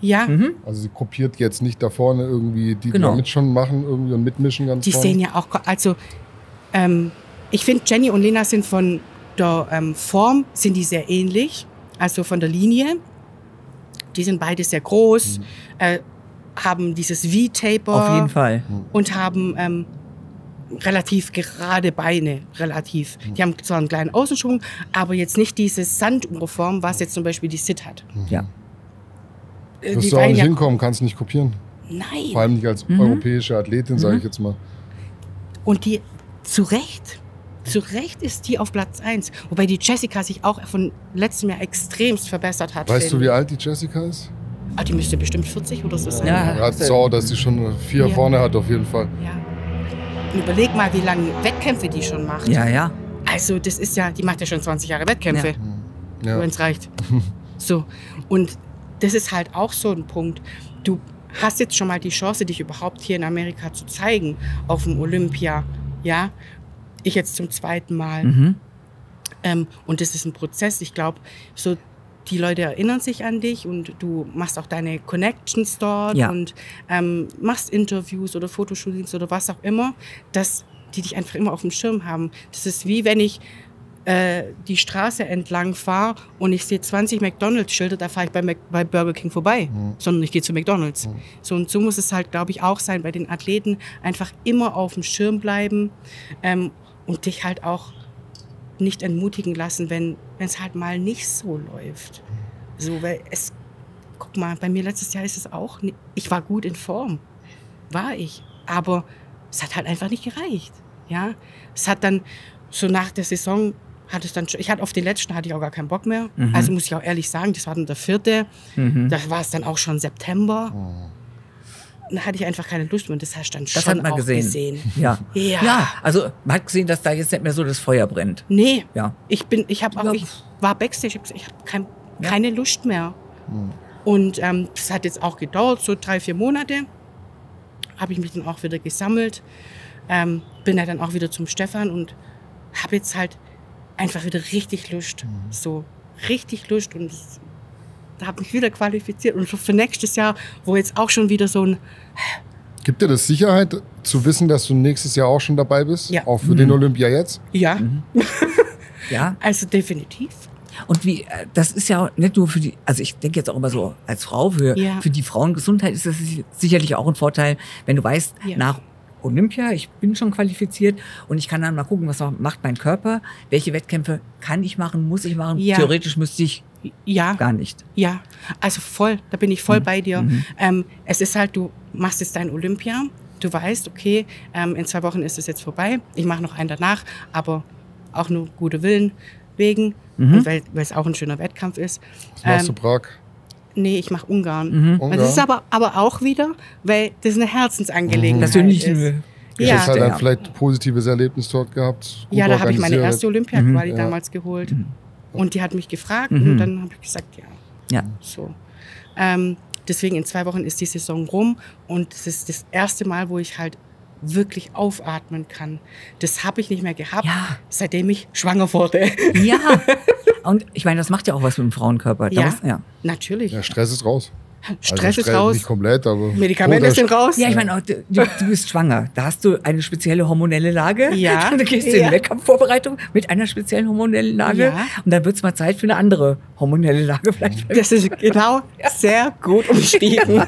D: Ja,
E: Mhm.
C: Also sie kopiert jetzt nicht da vorne irgendwie, die, die
E: Genau.
C: damit schon machen irgendwie und mitmischen ganz
D: die
C: vorne.
D: sehen ja auch, also ähm, ich finde, Jenny und Lena sind von der ähm, Form, sind die sehr ähnlich, also von der Linie. Die sind beide sehr groß, äh, haben dieses V-Taper.
E: Auf jeden Fall.
D: und haben ähm, relativ gerade Beine, relativ. Die haben zwar einen kleinen Außenschwung, aber jetzt nicht diese Sanduhrform, was jetzt zum Beispiel die Sid hat.
E: Ja.
D: Äh,
C: Wirst du auch
D: weihen
C: nicht
D: ja-
C: hinkommen, kannst nicht kopieren.
D: Nein.
C: Vor allem nicht als
E: Mhm.
C: europäische Athletin, sage ich jetzt mal.
D: Und die zu Recht. Zu Recht ist die auf Platz 1. Wobei die Jessica sich auch von letztem Jahr extremst verbessert hat.
C: Weißt du, wie alt die Jessica ist?
D: Ah, die müsste bestimmt 40 oder so sein.
E: Ja.
C: Ja, so, dass sie schon vier
D: Ja.
C: vorne hat auf jeden Fall.
D: Ja. Und überleg mal, wie lange Wettkämpfe die schon macht.
E: Ja, ja.
D: Also, das ist ja, die macht ja schon 20 Jahre Wettkämpfe,
C: Ja.
D: wenn es reicht. (laughs) so. Und das ist halt auch so ein Punkt. Du hast jetzt schon mal die Chance, dich überhaupt hier in Amerika zu zeigen, auf dem Olympia. Ja. Ich jetzt zum zweiten Mal.
E: Mhm.
D: Ähm, und das ist ein Prozess. Ich glaube, so die Leute erinnern sich an dich und du machst auch deine Connections dort
E: Ja.
D: und ähm, machst Interviews oder Fotoshootings oder was auch immer, dass die dich einfach immer auf dem Schirm haben. Das ist wie wenn ich äh, die Straße entlang fahre und ich sehe 20 McDonalds-Schilder, da fahre ich bei, Mac bei Burger King vorbei, sondern ich gehe zu McDonalds. So und so muss es halt, glaube ich, auch sein bei den Athleten, einfach immer auf dem Schirm bleiben ähm, und dich halt auch nicht entmutigen lassen, wenn es halt mal nicht so läuft. So, weil es, guck mal, bei mir letztes Jahr ist es auch, ich war gut in Form, war ich, aber es hat halt einfach nicht gereicht, ja. Es hat dann so nach der Saison hat es dann, schon- ich hatte auf den letzten hatte ich auch gar keinen Bock mehr. Also muss ich auch ehrlich sagen, das war dann der vierte,
E: Mhm.
D: da war es dann auch schon September. Dann hatte ich einfach keine Lust mehr und das hast du dann
E: Das
D: schon
E: hat man
D: auch
E: gesehen.
D: gesehen.
E: Ja.
D: Ja.
E: ja, also man hat gesehen, dass da jetzt nicht mehr so das Feuer brennt.
D: Nee,
E: Ja.
D: ich bin, ich habe auch, ich war backstage, ich habe gesagt, ich habe kein,
E: Ja.
D: keine Lust mehr. Und ähm, das hat jetzt auch gedauert, so drei, vier Monate. Habe ich mich dann auch wieder gesammelt. Ähm, bin ja dann auch wieder zum Stefan und habe jetzt halt einfach wieder richtig Lust. So richtig Lust und habe mich wieder qualifiziert. Und für nächstes Jahr, wo jetzt auch schon wieder so ein,
C: Gibt dir das Sicherheit zu wissen, dass du nächstes Jahr auch schon dabei bist?
D: Ja.
C: Auch für den Olympia jetzt?
D: ja, (laughs)
E: Ja.
D: also definitiv.
E: Und wie, äh, das ist ja nicht nur für die, also ich denke jetzt auch immer so als Frau, für,
D: Ja.
E: für die Frauengesundheit ist das sicherlich auch ein Vorteil, wenn du weißt,
D: Ja.
E: nach Olympia, ich bin schon qualifiziert und ich kann dann mal gucken, was macht mein Körper, welche Wettkämpfe kann ich machen, muss ich machen.
D: Ja.
E: Theoretisch müsste ich
D: Ja.
E: gar nicht.
D: Ja, also voll, da bin ich voll
E: Mhm.
D: bei dir. Ähm, es ist halt, du machst jetzt dein Olympia, du weißt, okay, ähm, in zwei Wochen ist es jetzt vorbei, ich mache noch einen danach, aber auch nur gute Willen wegen,
E: Mhm.
D: und weil es auch ein schöner Wettkampf ist.
C: Was machst
D: Ähm,
C: du, Prag?
D: Nee, ich mache Ungarn.
E: Mhm.
C: Ungarn?
D: Das ist aber, aber auch wieder, weil das eine Herzensangelegenheit
E: Persönlich
D: ist.
E: eine
C: Du
D: Ja.
C: hast halt
E: ja.
C: dann vielleicht ein positives Erlebnis dort gehabt. gut
D: Ja, da habe ich meine erste Olympia-Quali
C: Ja.
D: damals geholt. Und die hat mich gefragt
E: Mhm.
D: und dann habe ich gesagt, ja.
E: Ja.
D: So. Ähm, deswegen in zwei Wochen ist die Saison rum und es ist das erste Mal, wo ich halt wirklich aufatmen kann. Das habe ich nicht mehr gehabt,
E: Ja.
D: seitdem ich schwanger wurde.
E: Ja. (laughs) Und ich meine, das macht ja auch was mit dem Frauenkörper. Da
D: Ja.
E: muss- ja.
D: Natürlich.
C: Ja, Stress ist raus.
D: Stress
C: also
D: ist raus,
C: Nicht komplett, aber.
D: Medikamente sind raus.
E: Ja, ich meine, du, du bist schwanger. Da hast du eine spezielle hormonelle Lage.
D: Ja. (laughs)
E: Und du gehst
D: Ja.
E: in die Wettkampfvorbereitung mit einer speziellen hormonellen Lage.
D: Ja.
E: Und dann wird es mal Zeit für eine andere hormonelle Lage (laughs) vielleicht.
D: Das ist genau sehr gut umschrieben.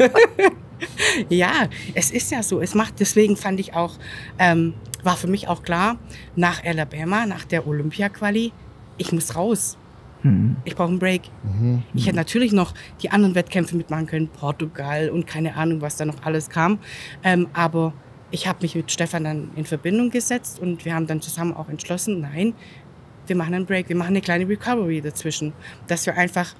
D: (laughs) ja, es ist ja so. Es macht, deswegen fand ich auch, ähm, war für mich auch klar, nach Alabama, nach der Olympia-Quali, ich muss raus.
E: Hm.
D: Ich brauche einen Break. Ich hätte natürlich noch die anderen Wettkämpfe mitmachen können, Portugal und keine Ahnung, was da noch alles kam. Ähm, aber ich habe mich mit Stefan dann in Verbindung gesetzt und wir haben dann zusammen auch entschlossen, nein, wir machen einen Break, wir machen eine kleine Recovery dazwischen, dass wir einfach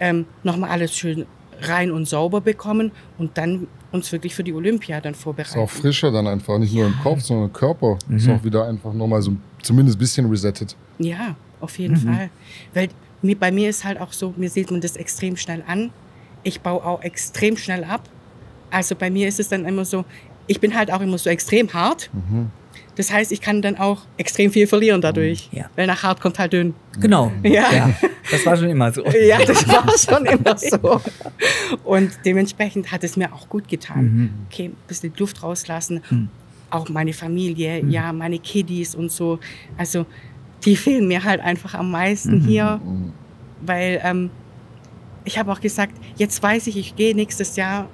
D: ähm, nochmal alles schön rein und sauber bekommen und dann uns wirklich für die Olympia dann
C: Ist
D: vorbereiten.
C: auch frischer dann einfach, nicht nur im Kopf, sondern im Körper. Ist auch wieder einfach nochmal so zumindest ein bisschen resettet.
D: Ja, auf jeden Fall. Weil bei mir ist halt auch so, mir sieht man das extrem schnell an. Ich baue auch extrem schnell ab. Also bei mir ist es dann immer so, ich bin halt auch immer so extrem hart. Das heißt, ich kann dann auch extrem viel verlieren dadurch.
E: Ja.
D: Weil nach hart kommt halt dünn.
E: Genau.
D: Ja.
E: Das war schon immer so.
D: Ja, das war schon immer so. Und dementsprechend hat es mir auch gut getan. Okay, ein bisschen Luft rauslassen. Auch meine Familie, ja, meine Kiddies und so. Also, die fehlen mir halt einfach am meisten hier. Weil ähm, ich habe auch gesagt, jetzt weiß ich, ich gehe nächstes Jahr,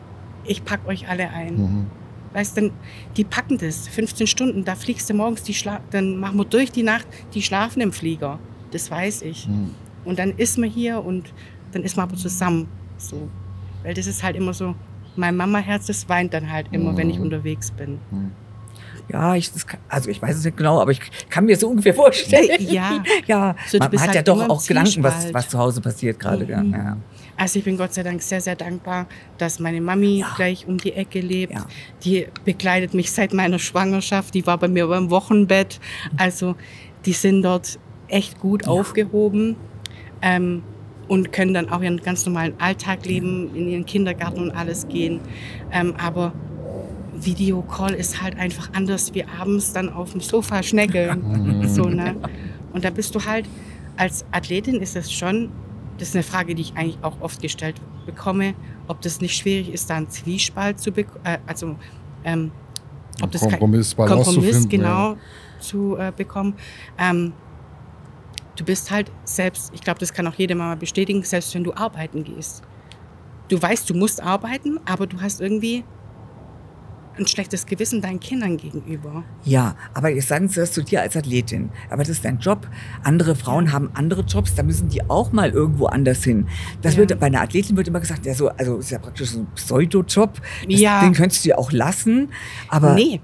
D: ich pack euch alle ein.
C: Mhm.
D: weißt dann, die packen das, 15 Stunden, da fliegst du morgens, die Schla dann machen wir durch die Nacht, die schlafen im Flieger. Das weiß ich.
C: Hm.
D: Und dann ist man hier und dann ist man aber zusammen. So. Weil das ist halt immer so, mein Mama-Herz, das weint dann halt immer, wenn ich unterwegs bin.
E: Ja, ich, kann, also ich weiß es nicht genau, aber ich kann mir so ungefähr vorstellen.
D: Ja. (laughs)
E: ja.
D: So,
E: man, man hat
D: halt
E: ja
D: immer
E: doch auch Gedanken, was, was zu Hause passiert gerade. Ja.
D: Mhm.
E: Ja.
D: Also ich bin Gott sei Dank sehr, sehr dankbar, dass meine Mami gleich um die Ecke lebt.
E: Ja.
D: Die begleitet mich seit meiner Schwangerschaft. Die war bei mir beim Wochenbett. Also die sind dort echt gut aufgehoben ähm, und können dann auch ihren ganz normalen Alltag leben, in ihren Kindergarten und alles gehen. Ähm, aber Videocall ist halt einfach anders wie abends dann auf dem Sofa schneckeln. so, ne? Und da bist du halt, als Athletin ist es schon, das ist eine Frage, die ich eigentlich auch oft gestellt bekomme, ob das nicht schwierig ist, da einen Zwiespalt zu bekommen, äh, also ähm, ob das
C: Kompromiss, zu
D: Kompromiss genau zu äh, bekommen. Ähm, du bist halt selbst, ich glaube, das kann auch jede Mama bestätigen, selbst wenn du arbeiten gehst. Du weißt, du musst arbeiten, aber du hast irgendwie ein schlechtes Gewissen deinen Kindern gegenüber.
E: ja, aber jetzt sagen sie das zu dir als Athletin. Aber das ist dein Job. Andere Frauen haben andere Jobs, da müssen die auch mal irgendwo anders hin. Das
D: Ja.
E: wird bei einer Athletin wird immer gesagt, ja, so, also ist ja praktisch so ein Pseudo-Job.
D: Ja.
E: Den könntest du ja auch lassen. Aber
D: nee,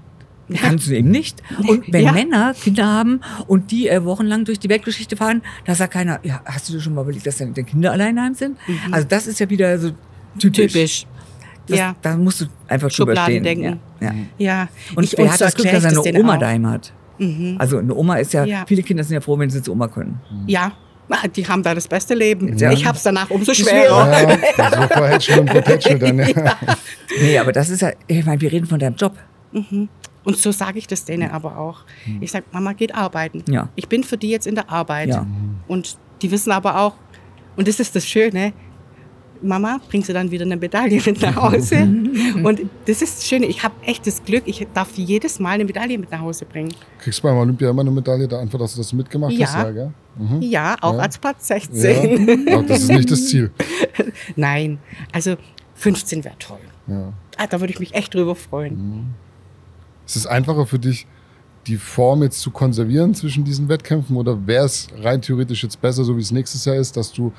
E: Kannst du eben nicht. (laughs) Und wenn
D: Ja.
E: Männer Kinder haben und die äh, wochenlang durch die Weltgeschichte fahren, da sagt keiner, ja, hast du dir schon mal überlegt, dass deine Kinder allein sind? Also das ist ja wieder so typisch.
D: Mhm. typisch.
E: Das,
D: ja,
E: Da musst du einfach drüber stehen.
D: Schubladendenken.
E: Ja. Ja.
D: ja.
E: Und
D: Ich-
E: wer hat
D: so
E: das Glück, dass er
D: das
E: eine
D: denen
E: Oma daheim hat?
D: Mhm.
E: Also eine Oma ist ja,
D: Ja.
E: viele Kinder sind ja froh, wenn sie zur Oma können.
D: Ja, die haben da das beste Leben.
E: Ja.
D: Ich hab's danach umso
E: Schwerer.
C: Ja, so und Protection dann. (laughs) Ja.
E: Nee, aber das ist ja, ich meine, wir reden von deinem Job.
D: Und so sage ich das denen aber auch. Ich sage, Mama geht arbeiten.
E: Ja.
D: Ich bin für die jetzt in der Arbeit.
E: Ja.
D: Und die wissen aber auch, und das ist das Schöne, Mama bringt sie dann wieder eine Medaille mit nach Hause. (laughs) und das ist das Schöne. Ich habe echt das Glück, ich darf jedes Mal eine Medaille mit nach Hause bringen.
C: Kriegst du beim Olympia immer eine Medaille, da einfach, dass du das mitgemacht
D: Ja.
C: hast? Ja, gell? Mhm.
D: Ja, auch
C: Ja.
D: als Platz 16.
C: Ja. Ach, das ist nicht das Ziel. (laughs)
D: Nein, also 15 wäre toll.
C: Ja.
D: Ah, da würde ich mich echt drüber freuen.
C: Ist es einfacher für dich, die Form jetzt zu konservieren zwischen diesen Wettkämpfen oder wäre es rein theoretisch jetzt besser, so wie es nächstes Jahr ist, dass du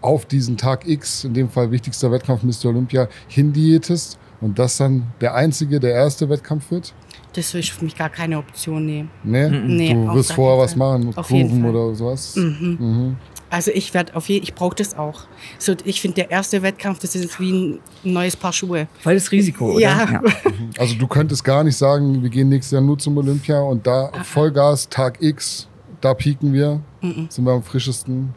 C: auf diesen Tag X, in dem Fall wichtigster Wettkampf Mr. Olympia, hindiätest und das dann der einzige, der erste Wettkampf wird?
D: Das ist für mich gar keine Option, nee.
C: Nee?
D: Nee,
C: du wirst vorher was machen, Kurven
D: Fall.
C: oder sowas? Mhm.
D: Also ich werde auf jeden, ich brauche das auch. So, ich finde der erste Wettkampf, das ist wie ein neues Paar Schuhe.
E: Voll das Risiko, oder?
D: Ja.
C: Also du könntest gar nicht sagen, wir gehen nächstes Jahr nur zum Olympia und da
D: Ah,
C: Vollgas, Tag X, da pieken wir, sind wir am frischesten.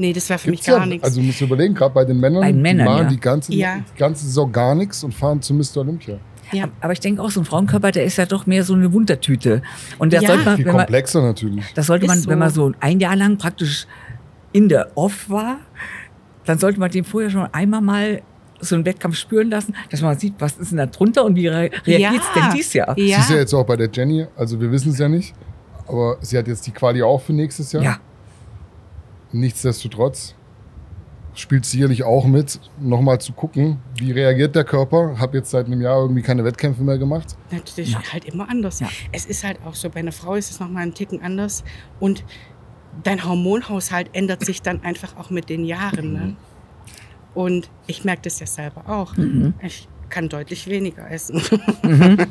D: Nee, das wäre für mich
C: Gibt's
D: gar
C: ja,
D: nichts.
C: Also musst du überlegen, gerade bei den Männern,
E: Bei den Männern,
C: die machen
E: ja.
C: die, ganze,
D: Ja.
C: die ganze Saison gar nichts und fahren zu Mr. Olympia.
D: ja.
E: Aber ich denke auch, so ein Frauenkörper, der ist ja doch mehr so eine Wundertüte. Und das
D: Ja.
E: sollte man,
C: Viel
E: wenn man,
C: komplexer natürlich.
E: das sollte man,
D: Ist so.
E: wenn man so ein Jahr lang praktisch in der Off war, dann sollte man dem vorher schon einmal mal so einen Wettkampf spüren lassen, dass man sieht, was ist denn da drunter und wie re reagiert es denn dies Jahr?
D: Ja.
C: Siehst du ja jetzt auch bei der Jenny, also wir wissen es ja nicht, aber sie hat jetzt die Quali auch für nächstes Jahr.
E: Ja.
C: Nichtsdestotrotz spielt sicherlich auch mit, nochmal zu gucken, wie reagiert der Körper. Hab jetzt seit einem Jahr irgendwie keine Wettkämpfe mehr gemacht.
D: Das ist halt immer anders.
E: Ja.
D: Es ist halt auch so, bei einer Frau ist es nochmal einen Ticken anders. Und dein Hormonhaushalt ändert sich dann einfach auch mit den Jahren. Ne? Und ich merke das ja selber auch. Ich kann deutlich weniger essen. (laughs)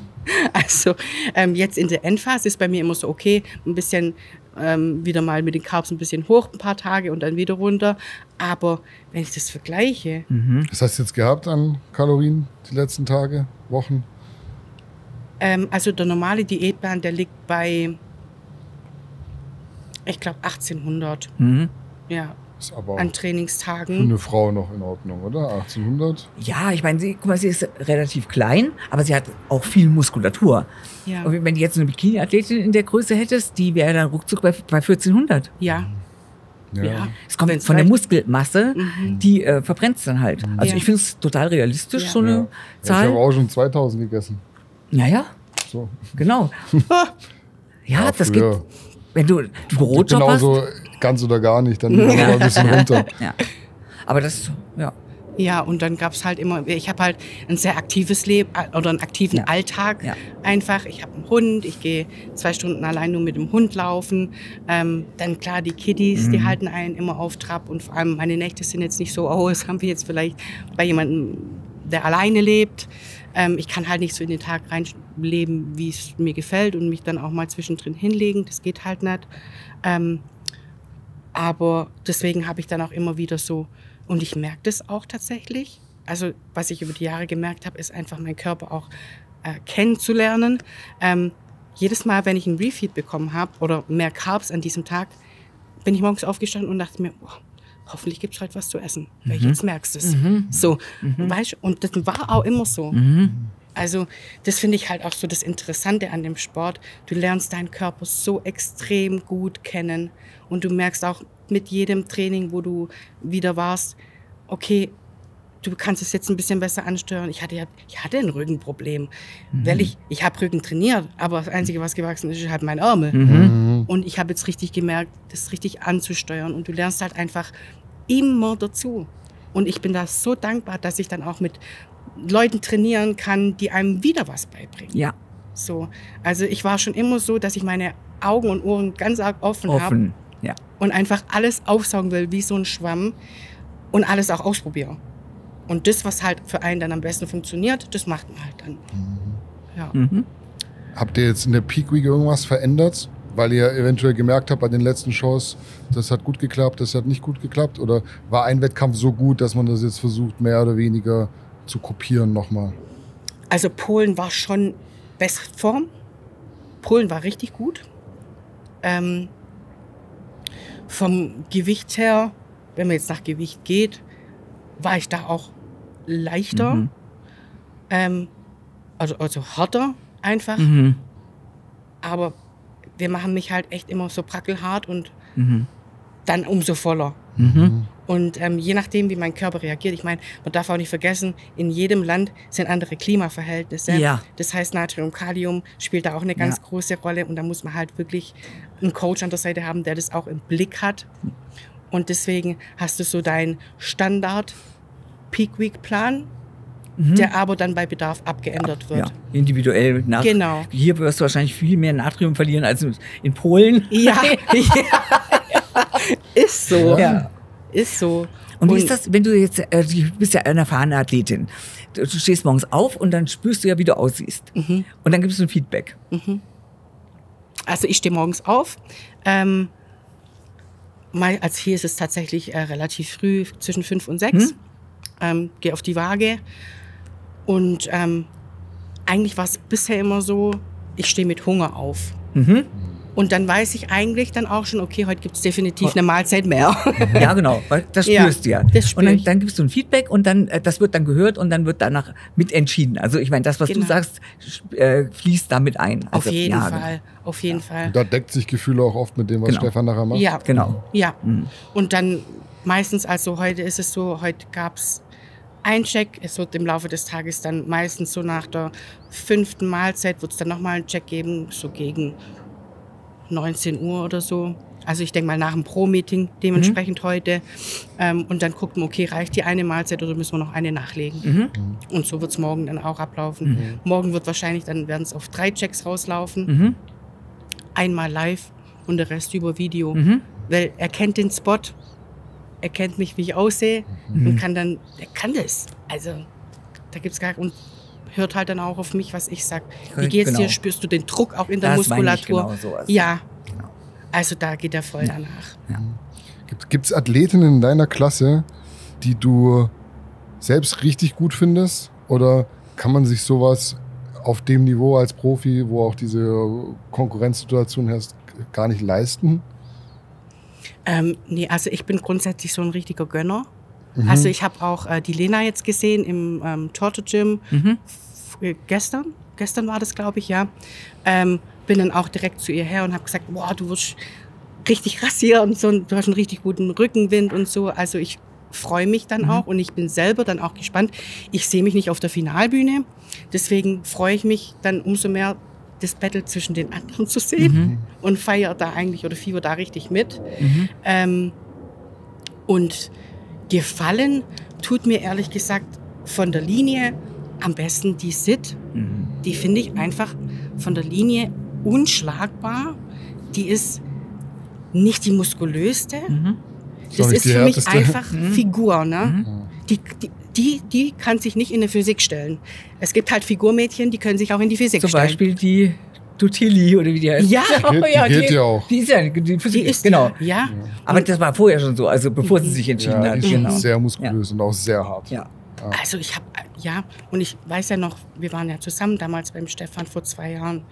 D: Also ähm, jetzt in der Endphase ist bei mir immer so, okay, ein bisschen ähm, wieder mal mit den Carbs ein bisschen hoch, ein paar Tage und dann wieder runter. Aber wenn ich das vergleiche,
C: Was hast du jetzt gehabt an Kalorien die letzten Tage, Wochen?
D: Ähm, also der normale Diätplan, der liegt bei, ich glaube, 1800
E: Mhm.
D: ja,
C: Ist aber
D: an
C: für
D: Trainingstagen.
C: eine Frau noch in Ordnung, oder? 1800?
E: Ja, ich meine, sie, guck mal, sie ist relativ klein, aber sie hat auch viel Muskulatur.
D: Ja,
E: Und wenn du jetzt eine Bikini-Athletin in der Größe hättest, die wäre dann ruckzuck bei, bei 1400.
D: ja, ja.
E: Es kommt
D: Wenn's
E: von der. Muskelmasse, die äh, verbrennt es dann halt. Also
D: Ja.
E: ich finde es total realistisch,
D: Ja.
E: so
C: Ja.
E: eine
C: Ja, ich
E: Zahl.
C: habe auch schon 2000 gegessen.
E: Ja, ja,
C: So.
E: genau. (laughs) ja,
C: Ja,
E: das geht. Wenn du einen Bürojob hast.
C: Genauso ganz oder gar nicht, dann (laughs) mal ein bisschen runter.
E: Ja. Aber das, ja.
D: Ja, und dann gab's halt immer, ich habe halt ein sehr aktives Leben äh, oder einen aktiven
E: Ja.
D: Alltag
E: Ja.
D: einfach. Ich habe einen Hund, ich gehe zwei Stunden allein nur mit dem Hund laufen. Ähm, dann klar, die Kiddies,
E: Mhm.
D: die halten einen immer auf Trab und vor allem meine Nächte sind jetzt nicht so, oh, das haben wir jetzt vielleicht bei jemandem, der alleine lebt. Ähm, ich kann halt nicht so in den Tag reinleben, wie es mir gefällt und mich dann auch mal zwischendrin hinlegen. Das geht halt nicht. Ähm, aber deswegen habe ich dann auch immer wieder so, und ich merke das auch tatsächlich. Also, was ich über die Jahre gemerkt habe, ist einfach meinen Körper auch äh, kennenzulernen. Ähm, jedes Mal, wenn ich ein Refeed bekommen habe oder mehr Carbs an diesem Tag, bin ich morgens aufgestanden und dachte mir, oh, hoffentlich gibt es heute was zu essen. Weil jetzt merkst du es. So, weißt du, und das war auch immer so. Also das finde ich halt auch so das Interessante an dem Sport. Du lernst deinen Körper so extrem gut kennen und du merkst auch mit jedem Training, wo du wieder warst, okay, du kannst es jetzt ein bisschen besser ansteuern. Ich hatte ja, ich hatte ein Rückenproblem, weil ich, ich habe Rücken trainiert, aber das Einzige, was gewachsen ist, ist halt mein Ärmel. Und ich habe jetzt richtig gemerkt, das richtig anzusteuern und du lernst halt einfach immer dazu. Und ich bin da so dankbar, dass ich dann auch mit Leuten trainieren kann, die einem wieder was beibringen.
E: Ja,
D: So, also ich war schon immer so, dass ich meine Augen und Ohren ganz arg offen, habe
E: offen. Ja.
D: und einfach alles aufsaugen will, wie so ein Schwamm und alles auch ausprobiere. Und das, was halt für einen dann am besten funktioniert, das macht man halt dann. Ja.
E: Mhm.
C: Habt ihr jetzt in der Peak Week irgendwas verändert? Weil ihr eventuell gemerkt habt bei den letzten Shows, das hat gut geklappt, das hat nicht gut geklappt? Oder war ein Wettkampf so gut, dass man das jetzt versucht, mehr oder weniger zu kopieren nochmal?
D: Also Polen war schon Bestform. Polen war richtig gut. Ähm, vom Gewicht her, wenn man jetzt nach Gewicht geht, war ich da auch leichter.
E: Mhm.
D: Ähm, also, also härter einfach.
E: Mhm.
D: Aber wir machen mich halt echt immer so brackelhart und
E: Mhm.
D: dann umso voller.
E: Mhm.
D: Und ähm, je nachdem, wie mein Körper reagiert, ich meine, man darf auch nicht vergessen, in jedem Land sind andere Klimaverhältnisse.
E: Ja.
D: Das heißt, Natrium, Kalium spielt da auch eine ganz
E: Ja.
D: große Rolle und da muss man halt wirklich einen Coach an der Seite haben, der das auch im Blick hat. Und deswegen hast du so deinen Standard Peak Week Plan, der aber dann bei Bedarf abgeändert wird.
E: Mhm. Ja, individuell. Nach,
D: Genau.
E: Hier wirst du wahrscheinlich viel mehr Natrium verlieren als in Polen.
D: Ja, (laughs) ist so.
E: Ja.
D: Ist so.
E: Und wie ist das, wenn du jetzt, äh, du bist ja eine erfahrene Athletin. Du, du stehst morgens auf und dann spürst du ja, wie du aussiehst.
D: Mhm.
E: Und dann gibst du ein Feedback.
D: Also ich stehe morgens auf. Ähm, mal, als hier ist es tatsächlich äh, relativ früh, zwischen fünf und sechs. Ähm, Gehe auf die Waage. Und ähm, eigentlich war es bisher immer so, ich stehe mit Hunger auf.
E: Mhm.
D: Und dann weiß ich eigentlich dann auch schon, okay, heute gibt es definitiv eine Mahlzeit mehr. (laughs)
E: Ja, genau. Das
D: Ja,
E: spürst du ja.
D: das spür
E: und dann, dann gibst du ein Feedback und dann, äh, das wird dann gehört und dann wird danach mitentschieden. Also ich meine, das, was du
D: Genau.
E: sagst, sch- äh, fließt damit ein.
D: auf
E: Also,
D: jeden
E: ja,
D: Fall. Auf jeden Fall.
C: Da deckt sich Gefühle auch oft mit dem, was
E: Genau.
C: Stefan nachher macht.
D: Ja,
E: Genau.
D: Ja. Und dann meistens, also heute ist es so, heute gab es einen Check. Es wird im Laufe des Tages dann meistens so nach der fünften Mahlzeit wird es dann nochmal einen Check geben, so gegen 19 Uhr oder so. Also ich denke mal nach dem Pro-Meeting dementsprechend heute. Ähm, und dann gucken, okay, reicht die eine Mahlzeit oder müssen wir noch eine nachlegen? Und so wird es morgen dann auch ablaufen. Morgen wird wahrscheinlich, dann werden es auf drei Checks rauslaufen.
E: Mhm.
D: Einmal live und der Rest über Video.
E: Mhm.
D: Weil er kennt den Spot, er kennt mich, wie ich aussehe und kann dann, er kann das. Also da gibt's gar und hört halt dann auch auf mich, was ich sag. Wie geht's
E: Genau.
D: dir? Spürst du den Druck auch in der
E: Das meine ich
D: Muskulatur?
E: genau sowas.
D: Ja.
E: Genau.
D: Also da geht er voll danach.
C: Gibt es Athletinnen in deiner Klasse, die du selbst richtig gut findest? Oder kann man sich sowas auf dem Niveau als Profi, wo auch diese Konkurrenzsituation herrscht, gar nicht leisten?
D: Ähm, nee, also ich bin grundsätzlich so ein richtiger Gönner.
E: Mhm.
D: Also ich habe auch äh, die Lena jetzt gesehen im ähm, Torte Gym
E: Mhm.
D: äh, gestern. Gestern war das, glaube ich, ja. Ähm, bin dann auch direkt zu ihr her und habe gesagt, wow, du wirst richtig rasieren, so, ein- du hast einen richtig guten Rückenwind und so. Also ich freue mich dann
E: Mhm.
D: auch und ich bin selber dann auch gespannt. Ich sehe mich nicht auf der Finalbühne, deswegen freue ich mich dann umso mehr, das Battle zwischen den anderen zu sehen
E: Mhm.
D: und feiere da eigentlich oder fieber da richtig mit. Ähm, und gefallen tut mir ehrlich gesagt von der Linie am besten die Sid.
E: Mhm.
D: Die finde ich einfach von der Linie unschlagbar. Die ist nicht die muskulöste.
E: Mhm.
D: Das ist für mich einfach
E: Mhm.
D: Figur. Ne?
E: Mhm.
D: Die, die, die, die kann sich nicht in der Physik stellen. Es gibt halt Figurmädchen, die können sich auch in die Physik
E: Zum
D: stellen.
E: Beispiel die Dutili oder wie die heißt. (laughs)
D: Ja,
C: Die geht- die geht ja auch.
E: Die ist ja die
D: die ist
E: genau.
D: Ja,
E: Aber das war vorher schon so, also bevor sie sich entschieden
C: Ja,
E: hat.
C: die ist
E: Genau.
C: sehr muskulös und auch sehr hart.
E: Ja.
D: Also ich habe, ja, und ich weiß ja noch, wir waren ja zusammen damals beim Stefan vor zwei Jahren.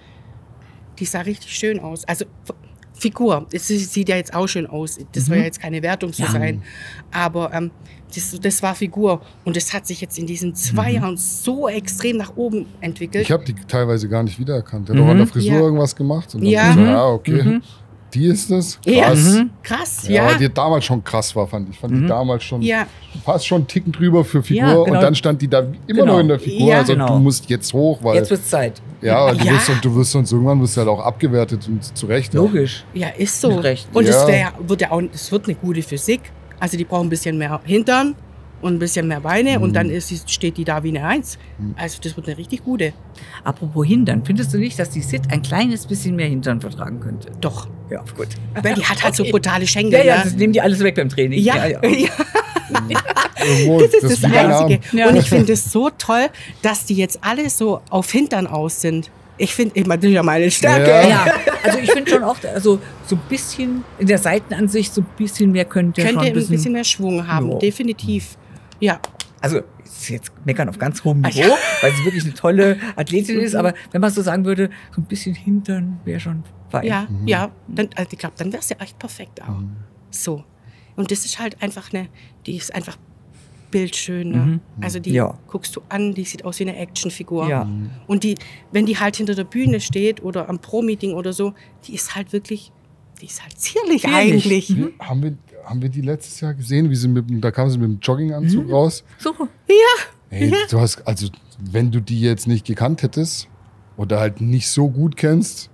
D: Die sah richtig schön aus. Also F- Figur, es sieht ja jetzt auch schön aus. Das soll ja jetzt keine Wertung zu
E: Ja.
D: sein. Aber ähm, das, das war Figur. Und das hat sich jetzt in diesen zwei Jahren so extrem nach oben entwickelt.
C: Ich habe die teilweise gar nicht wiedererkannt. Der hat auch an der Frisur
D: Ja.
C: irgendwas gemacht. Und dann
D: Ja.
C: so,
D: Mhm.
C: ja, okay. Die ist es.
D: ja,
C: Krass.
E: Mhm.
D: krass,
C: Ja,
D: ja.
C: die damals schon krass war, fand ich. Ich fand die damals schon
D: Ja,
C: fast schon einen Ticken drüber für Figur.
E: Ja, genau.
C: Und dann stand die da immer
E: Genau.
C: noch in der Figur.
D: Ja.
C: also
E: Genau.
C: du musst jetzt hoch, weil
E: Jetzt wird's Zeit.
C: ja, du
D: Ja.
C: wirst und du wirst sonst irgendwann wirst du halt auch abgewertet und zu Recht. ja.
E: Logisch.
D: ja, ist so.
E: Mit Recht.
D: Und
C: Ja.
D: es wär, wird ja auch, es wird eine gute Physik. Also die brauchen ein bisschen mehr Hintern und ein bisschen mehr Beine
C: Mhm.
D: und dann ist, sie- steht die da wie eine Eins. Also das wird eine richtig gute.
E: Apropos Hintern, findest du nicht, dass die Sid ein kleines bisschen mehr Hintern vertragen könnte?
D: Doch.
E: Ja, gut.
D: Weil die hat halt so (laughs) brutale
E: Ja,
D: Schenkel.
E: ja,
D: ne?
E: das nehmen die alles weg beim Training.
D: Ja, ja. (laughs)
C: Irgendwo,
D: das ist das,
C: ist dein Arm.
D: Einzige.
E: Ja.
D: Und ich finde es so toll, dass die jetzt alle so auf Hintern aus sind. Ich finde, ich meine, das ist ja meine Stärke.
C: Ja.
E: Ja, also ich finde schon auch, also so ein bisschen in der Seitenansicht, so ein bisschen mehr könnte,
D: Könnte
E: schon
D: ein bisschen, mehr Schwung haben,
E: Ja.
D: definitiv. Ja,
E: Also jetzt meckern auf ganz hohem
D: Ah,
E: Niveau,
D: ja.
E: weil sie wirklich eine tolle Athletin ist, aber wenn man so sagen würde, so ein bisschen Hintern wäre schon fein.
D: ja,
C: Mhm.
D: ja. Dann, also ich glaube, dann wäre es ja echt perfekt auch. So. Und das ist halt einfach eine, die ist einfach bildschön. Ne?
E: Mhm.
D: Also die
E: Ja.
D: guckst du an, die sieht aus wie eine Actionfigur.
E: Ja.
D: Und die, wenn die halt hinter der Bühne steht oder am Pro-Meeting oder so, die ist halt wirklich, die ist halt zierlich,
E: Zierlich.
D: eigentlich.
C: Wie- Haben wir, haben wir die letztes Jahr gesehen, wie sie mit, dem- da kam sie mit dem Jogginganzug raus?
E: So,
C: Ey, du hast, also, wenn du die jetzt nicht gekannt hättest oder halt nicht so gut kennst,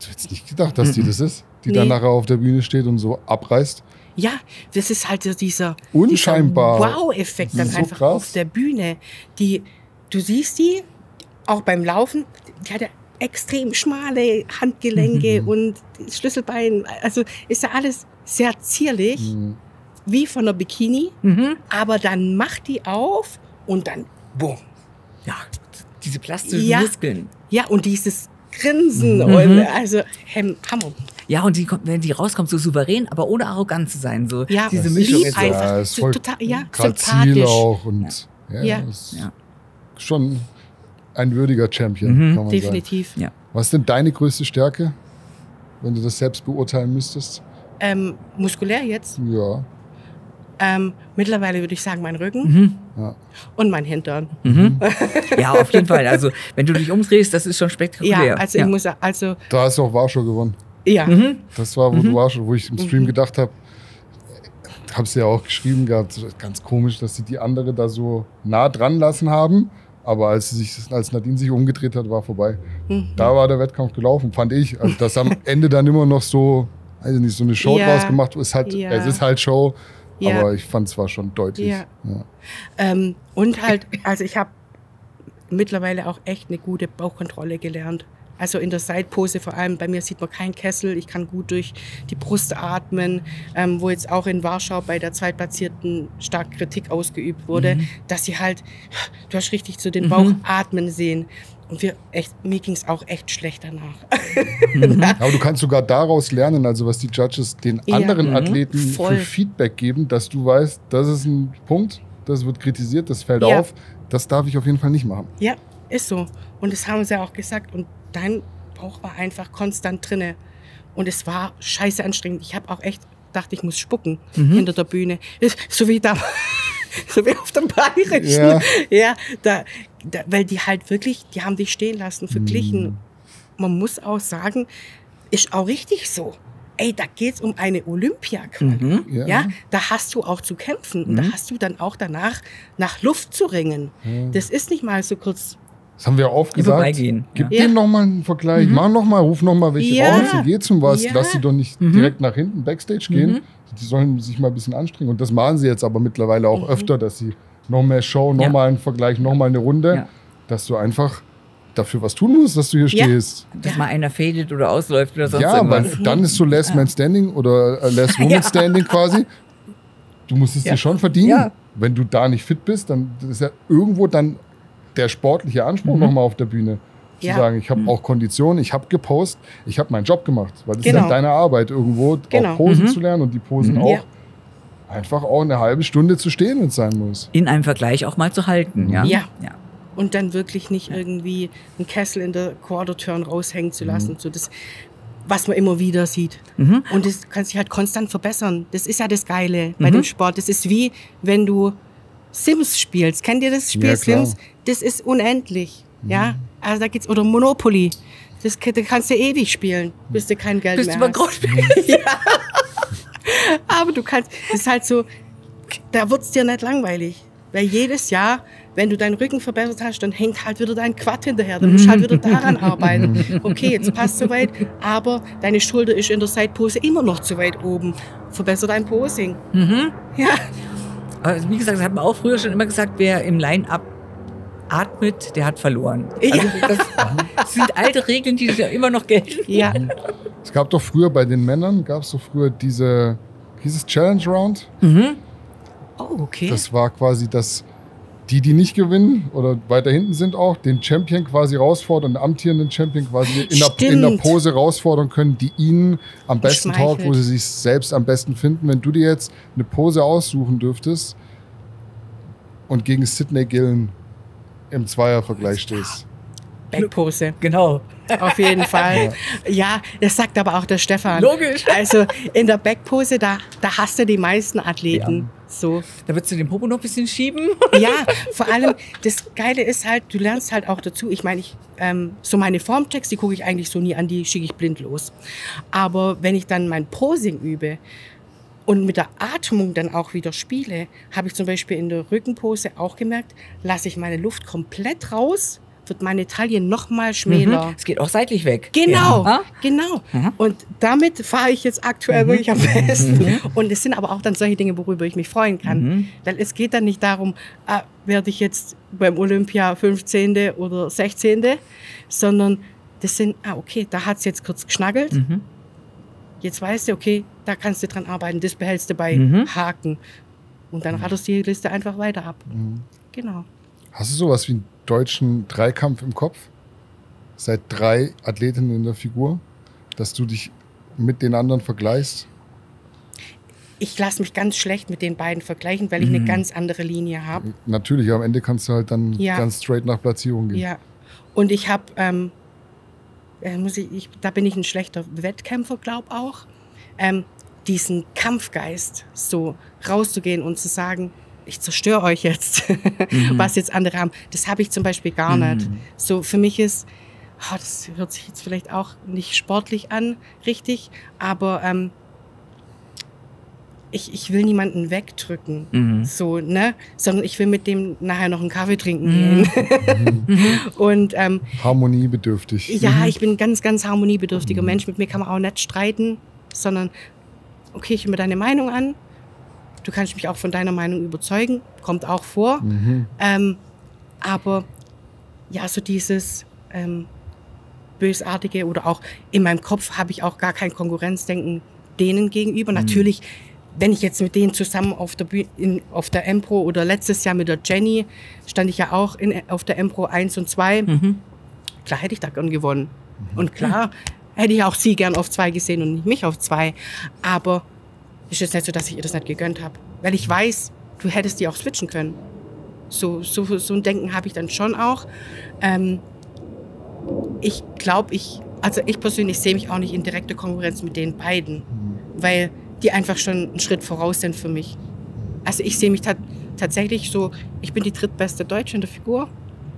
C: du hättest nicht gedacht, dass die das ist, die dann
D: Nee.
C: nachher auf der Bühne steht und so abreißt.
D: Ja, das ist halt dieser,
C: Unscheinbar.
D: dieser Wow-Effekt dann
C: So
D: einfach
C: krass.
D: auf der Bühne. Die, du siehst die auch beim Laufen, die hat ja extrem schmale Handgelenke
C: Mhm.
D: und Schlüsselbein. Also ist ja alles sehr zierlich,
C: Mhm.
D: wie von einer Bikini.
E: mhm.
D: Aber dann macht die auf und dann boom.
E: ja, diese plastischen
D: Ja.
E: Muskeln.
D: Ja, und dieses Grinsen
C: Mhm.
D: und also Hammer.
E: Ja, und die, kommt- wenn die rauskommt, so souverän, aber ohne arrogant zu sein. So
D: Ja,
E: diese
C: Das
E: Mischung ist so.
D: einfach.
C: Ja, ist
D: so
C: voll
D: total, ja, sympathisch.
C: auch und ja,
D: Ja.
C: Ist
E: Ja.
C: schon ein würdiger Champion,
E: Mhm.
C: kann man sagen.
D: Definitiv.
E: Ja.
C: Was ist denn deine größte Stärke, wenn du das selbst beurteilen müsstest?
D: Ähm, muskulär jetzt.
C: Ja,
D: Ähm, mittlerweile würde ich sagen, mein Rücken
E: Mhm.
C: ja.
D: und mein Hintern.
E: Mhm. Ja, auf jeden Fall. Also, wenn du dich umdrehst, das ist schon spektakulär.
D: Ja, also ich muss also
C: Da hast du auch Warschau gewonnen.
D: Ja.
E: Mhm.
C: Das war, wo du warst, wo ich im Stream
D: Mhm.
C: gedacht habe, hab's ja auch geschrieben gehabt, ganz komisch, dass sie die andere da so nah dran lassen haben. Aber als, sie sich, als Nadine sich umgedreht hat, war vorbei.
D: Mhm.
C: Da war der Wettkampf gelaufen, fand ich. Also, dass am (laughs) Ende dann immer noch so, also nicht so eine Show
D: Ja.
C: draus gemacht ist halt,
D: Ja.
C: es ist halt Show.
D: Ja.
C: Aber ich fand es war schon deutlich.
D: Ja.
C: Ja.
D: Ähm, und halt, also ich habe mittlerweile auch echt eine gute Bauchkontrolle gelernt. Also in der Seitpose vor allem, bei mir sieht man keinen Kessel, ich kann gut durch die Brust atmen, ähm, wo jetzt auch in Warschau bei der Zweitplatzierten stark Kritik ausgeübt wurde,
E: Mhm.
D: dass sie halt, du hast richtig zu den Bauch atmen sehen. Und wir echt, mir ging es auch echt schlecht danach.
E: Mhm. (laughs) (laughs)
C: Aber du kannst sogar daraus lernen, also was die Judges den
D: Ja.
C: anderen
E: Mhm.
C: Athleten
D: Voll.
C: für Feedback geben, dass du weißt, das ist ein Punkt, das wird kritisiert, das fällt
D: Ja.
C: auf, das darf ich auf jeden Fall nicht machen.
D: Ja, ist so. Und das haben sie auch gesagt. Und dein Bauch war einfach konstant drinne. Und es war scheiße anstrengend. Ich habe auch echt gedacht, ich muss spucken
E: Mhm.
D: hinter der Bühne. So wie da, (laughs) so wie auf dem Bayerischen.
C: Ja.
D: Ja, da, da, weil die halt wirklich, die haben dich stehen lassen, verglichen.
C: Mhm.
D: Man muss auch sagen, ist auch richtig so. Ey, da geht's um eine Olympiaquelle.
E: Mhm.
C: Ja.
D: Ja, da hast du auch zu kämpfen und da hast du dann auch danach nach Luft zu ringen. Das ist nicht mal so kurz.
C: Das haben wir oft
E: Im
C: gesagt.
E: Vorbeigehen,
C: Gib
D: ja.
C: denen noch mal einen Vergleich. Mach noch mal, ruf noch mal welche
D: Ja.
C: raus. Geht's um was?
D: Ja.
C: Lass sie doch nicht
E: Mhm.
C: direkt nach hinten Backstage gehen. Die sollen sich mal ein bisschen anstrengen. Und das machen sie jetzt aber mittlerweile auch öfter, dass sie noch mehr Show, noch
E: Ja.
C: mal ein Vergleich, noch mal eine Runde,
E: Ja.
C: dass du einfach dafür was tun musst, dass du hier
D: Ja.
C: stehst.
E: Dass mal einer fädelt oder ausläuft oder sonst
C: Ja, weil
E: irgendwas.
C: dann ist so Last Man Standing oder äh, Last (laughs) Woman
E: Ja.
C: Standing quasi. Du musst es
E: Ja.
C: dir schon verdienen.
E: Ja.
C: Wenn du da nicht fit bist, dann ist ja irgendwo dann der sportliche Anspruch
E: Mhm.
C: noch mal auf der Bühne. Zu
D: Ja.
C: sagen, ich habe auch Kondition, ich habe gepost, ich habe meinen Job gemacht. Weil das ist
D: Genau.
C: ja deine Arbeit, irgendwo
D: Genau.
C: auch Posen
E: Mhm.
C: zu lernen und die Posen
E: Mhm.
C: auch
D: Ja.
C: einfach auch eine halbe Stunde zu stehen, wenn es sein muss.
E: In einem Vergleich auch mal zu halten. Ja.
D: Ja.
E: ja.
D: Und dann wirklich nicht irgendwie einen Kessel in der Quarter-Turn raushängen zu lassen.
C: Mhm.
D: So das, was man immer wieder sieht.
E: Mhm.
D: Und das kann sich halt konstant verbessern. Das ist ja das Geile bei
E: Mhm.
D: dem Sport. Das ist wie, wenn du Sims spielst. Kennt ihr das Spiel
C: Ja. Mhm.
D: Sims? Das ist unendlich. Ja, also da geht's, oder Monopoly. Das, da kannst du ewig spielen, bis du kein Geld
E: Bist
D: mehr
E: du
D: hast.
E: Grund (laughs)
D: ja. Aber du kannst, es ist halt so, da wird's dir nicht langweilig. Weil jedes Jahr, wenn du deinen Rücken verbessert hast, dann hängt halt wieder dein Quad hinterher. Dann musst du halt wieder daran (laughs) arbeiten. Okay, jetzt passt soweit, aber deine Schulter ist in der Seitpose immer noch zu weit oben. Verbessere dein Posing.
E: Mhm.
D: Ja,
E: Also, wie gesagt, das hat man auch früher schon immer gesagt, wer im Line-Up atmet, der hat verloren. Also das (laughs) sind alte Regeln, die ja immer noch gelten.
D: ja.
C: Es gab doch früher bei den Männern, gab es doch früher diese, hieß es Challenge Round?
E: Mhm.
D: Oh, okay.
C: Das war quasi, dass die, die nicht gewinnen oder weiter hinten sind auch, den Champion quasi herausfordern, den amtierenden Champion quasi in der, in der. Pose herausfordern können, die ihnen am besten taugt, wo sie sich selbst am besten finden. Wenn du dir jetzt eine Pose aussuchen dürftest und gegen Sidney Gillen im Zweiervergleich stehst.
D: Backpose.
E: Genau.
D: Auf jeden Fall. Ja, das sagt aber auch der Stefan.
E: Logisch.
D: Also in der Backpose, da, da hast du die meisten Athleten. So.
E: Da würdest du den Popo noch ein bisschen schieben.
D: Ja, vor allem, das Geile ist halt, du lernst halt auch dazu. Ich meine, ich, ähm, so meine Formchecks, die gucke ich eigentlich so nie an, die schicke ich blind los. Aber wenn ich dann mein Posing übe und mit der Atmung dann auch wieder spiele, habe ich zum Beispiel in der Rückenpose auch gemerkt, lasse ich meine Luft komplett raus, wird meine Taille noch mal schmäler.
E: Es geht auch seitlich weg.
D: Genau,
E: Ja.
D: genau.
E: Mhm.
D: Und damit fahre ich jetzt aktuell wirklich am besten. Und es sind aber auch dann solche Dinge, worüber ich mich freuen kann.
E: Mhm.
D: Weil es geht dann nicht darum, ah, werde ich jetzt beim Olympia 15. oder 16., sondern das sind, ah, okay, da hat es jetzt kurz geschnaggelt.
E: Mhm.
D: Jetzt weißt du, okay, da kannst du dran arbeiten, das behältst du bei
E: Mhm.
D: Haken. Und dann ratterst du die Liste einfach weiter ab. Genau.
C: Hast du sowas wie einen deutschen Dreikampf im Kopf? Seit drei Athletinnen in der Figur, dass du dich mit den anderen vergleichst?
D: Ich lasse mich ganz schlecht mit den beiden vergleichen, weil ich eine ganz andere Linie habe.
C: Natürlich, am Ende kannst du halt dann
D: Ja.
C: ganz straight nach Platzierung gehen.
D: Ja. Und ich habe, ähm, äh, ich, ich, da bin ich ein schlechter Wettkämpfer, glaube auch. Ähm, diesen Kampfgeist, so rauszugehen und zu sagen, ich zerstöre euch jetzt, (laughs) was jetzt andere haben, das habe ich zum Beispiel gar nicht. So für mich ist, ah, das hört sich jetzt vielleicht auch nicht sportlich an, richtig, aber ähm, ich, ich will niemanden wegdrücken,
E: Mhm.
D: so, ne? Sondern ich will mit dem nachher noch einen Kaffee trinken gehen. (laughs) und ähm,
C: Harmoniebedürftig.
D: ja, ich bin ein ganz, ganz harmoniebedürftiger Mensch. Mit mir kann man auch nicht streiten, sondern okay, ich höre mir deine Meinung an. Du kannst mich auch von deiner Meinung überzeugen, kommt auch vor.
C: Mhm.
D: Ähm, aber ja, so dieses ähm, Bösartige oder auch in meinem Kopf habe ich auch gar kein Konkurrenzdenken denen gegenüber. Natürlich, wenn ich jetzt mit denen zusammen auf der, Bühne, in, auf der Empro oder letztes Jahr mit der Jenny stand ich ja auch in, auf der Empro 1 und 2.
E: Mhm.
D: Klar hätte ich da gern gewonnen. Und klar hätte ich auch sie gern auf zwei gesehen und nicht mich auf zwei. Aber ist jetzt nicht so, dass ich ihr das nicht gegönnt habe. Weil ich weiß, du hättest die auch switchen können. So, so, so ein Denken habe ich dann schon auch. Ähm, ich glaube, ich, also ich persönlich sehe mich auch nicht in direkter Konkurrenz mit den beiden, weil die einfach schon einen Schritt voraus sind für mich. Also ich sehe mich ta tatsächlich so, ich bin die drittbeste Deutsche in der Figur.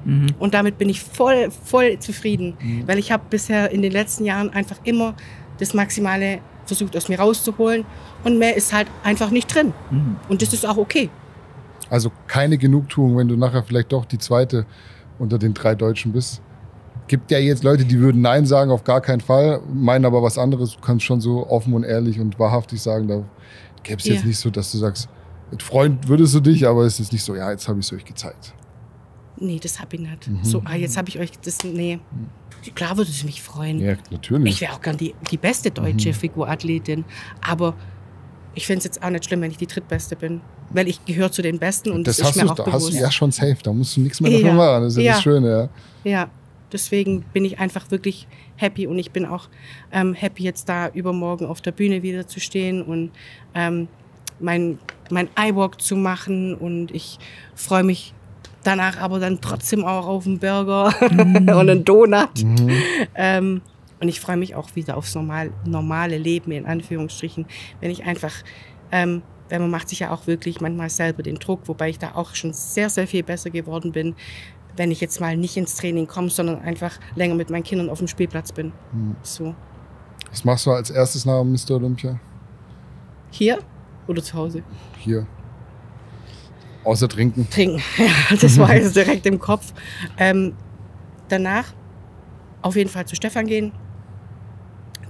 E: Mhm.
D: Und damit bin ich voll, voll zufrieden, weil ich habe bisher in den letzten Jahren einfach immer das Maximale versucht aus mir rauszuholen und mehr ist halt einfach nicht drin.
E: Mhm.
D: Und das ist auch okay.
C: Also keine Genugtuung, wenn du nachher vielleicht doch die zweite unter den drei Deutschen bist. Gibt ja jetzt Leute, die würden Nein sagen, auf gar keinen Fall, meinen aber was anderes. Du kannst schon so offen und ehrlich und wahrhaftig sagen, da gäbe es jetzt
D: Ja.
C: nicht so, dass du sagst, Mit Freund würdest du dich, aber es ist nicht so, ja, jetzt habe ich es euch gezeigt.
D: Nee, das hab ich nicht.
C: Mhm.
D: So, ah, jetzt habe ich euch das. Nee. Klar würde es mich freuen.
C: Ja, natürlich.
D: Ich wäre auch gern die, die beste deutsche Figurathletin. Aber ich finde es jetzt auch nicht schlimm, wenn ich die drittbeste bin. Weil ich gehöre zu den Besten und das,
C: das
D: ist mir
C: du,
D: auch
C: da
D: bewusst.
C: hast du ja schon safe. Da musst du nichts mehr
D: Ja.
C: dafür machen. Das ist ja,
D: Ja.
C: das Schöne, ja.
D: Ja, deswegen bin ich einfach wirklich happy und ich bin auch ähm, happy, jetzt da übermorgen auf der Bühne wieder zu stehen und ähm, mein, mein iWalk zu machen und ich freue mich danach aber dann trotzdem auch auf einen Burger (laughs) und einen Donut. Ähm, und ich freue mich auch wieder aufs normal, normale Leben, in Anführungsstrichen, wenn ich einfach, ähm, weil man macht sich ja auch wirklich manchmal selber den Druck, wobei ich da auch schon sehr, sehr viel besser geworden bin, wenn ich jetzt mal nicht ins Training komme, sondern einfach länger mit meinen Kindern auf dem Spielplatz bin. So.
C: Was machst du als erstes nach Mr. Olympia?
D: Hier oder zu Hause?
C: Hier. Außer trinken.
D: Trinken. (laughs) Ja, das war (laughs) jetzt direkt im Kopf. Ähm, danach auf jeden Fall zu Stefan gehen.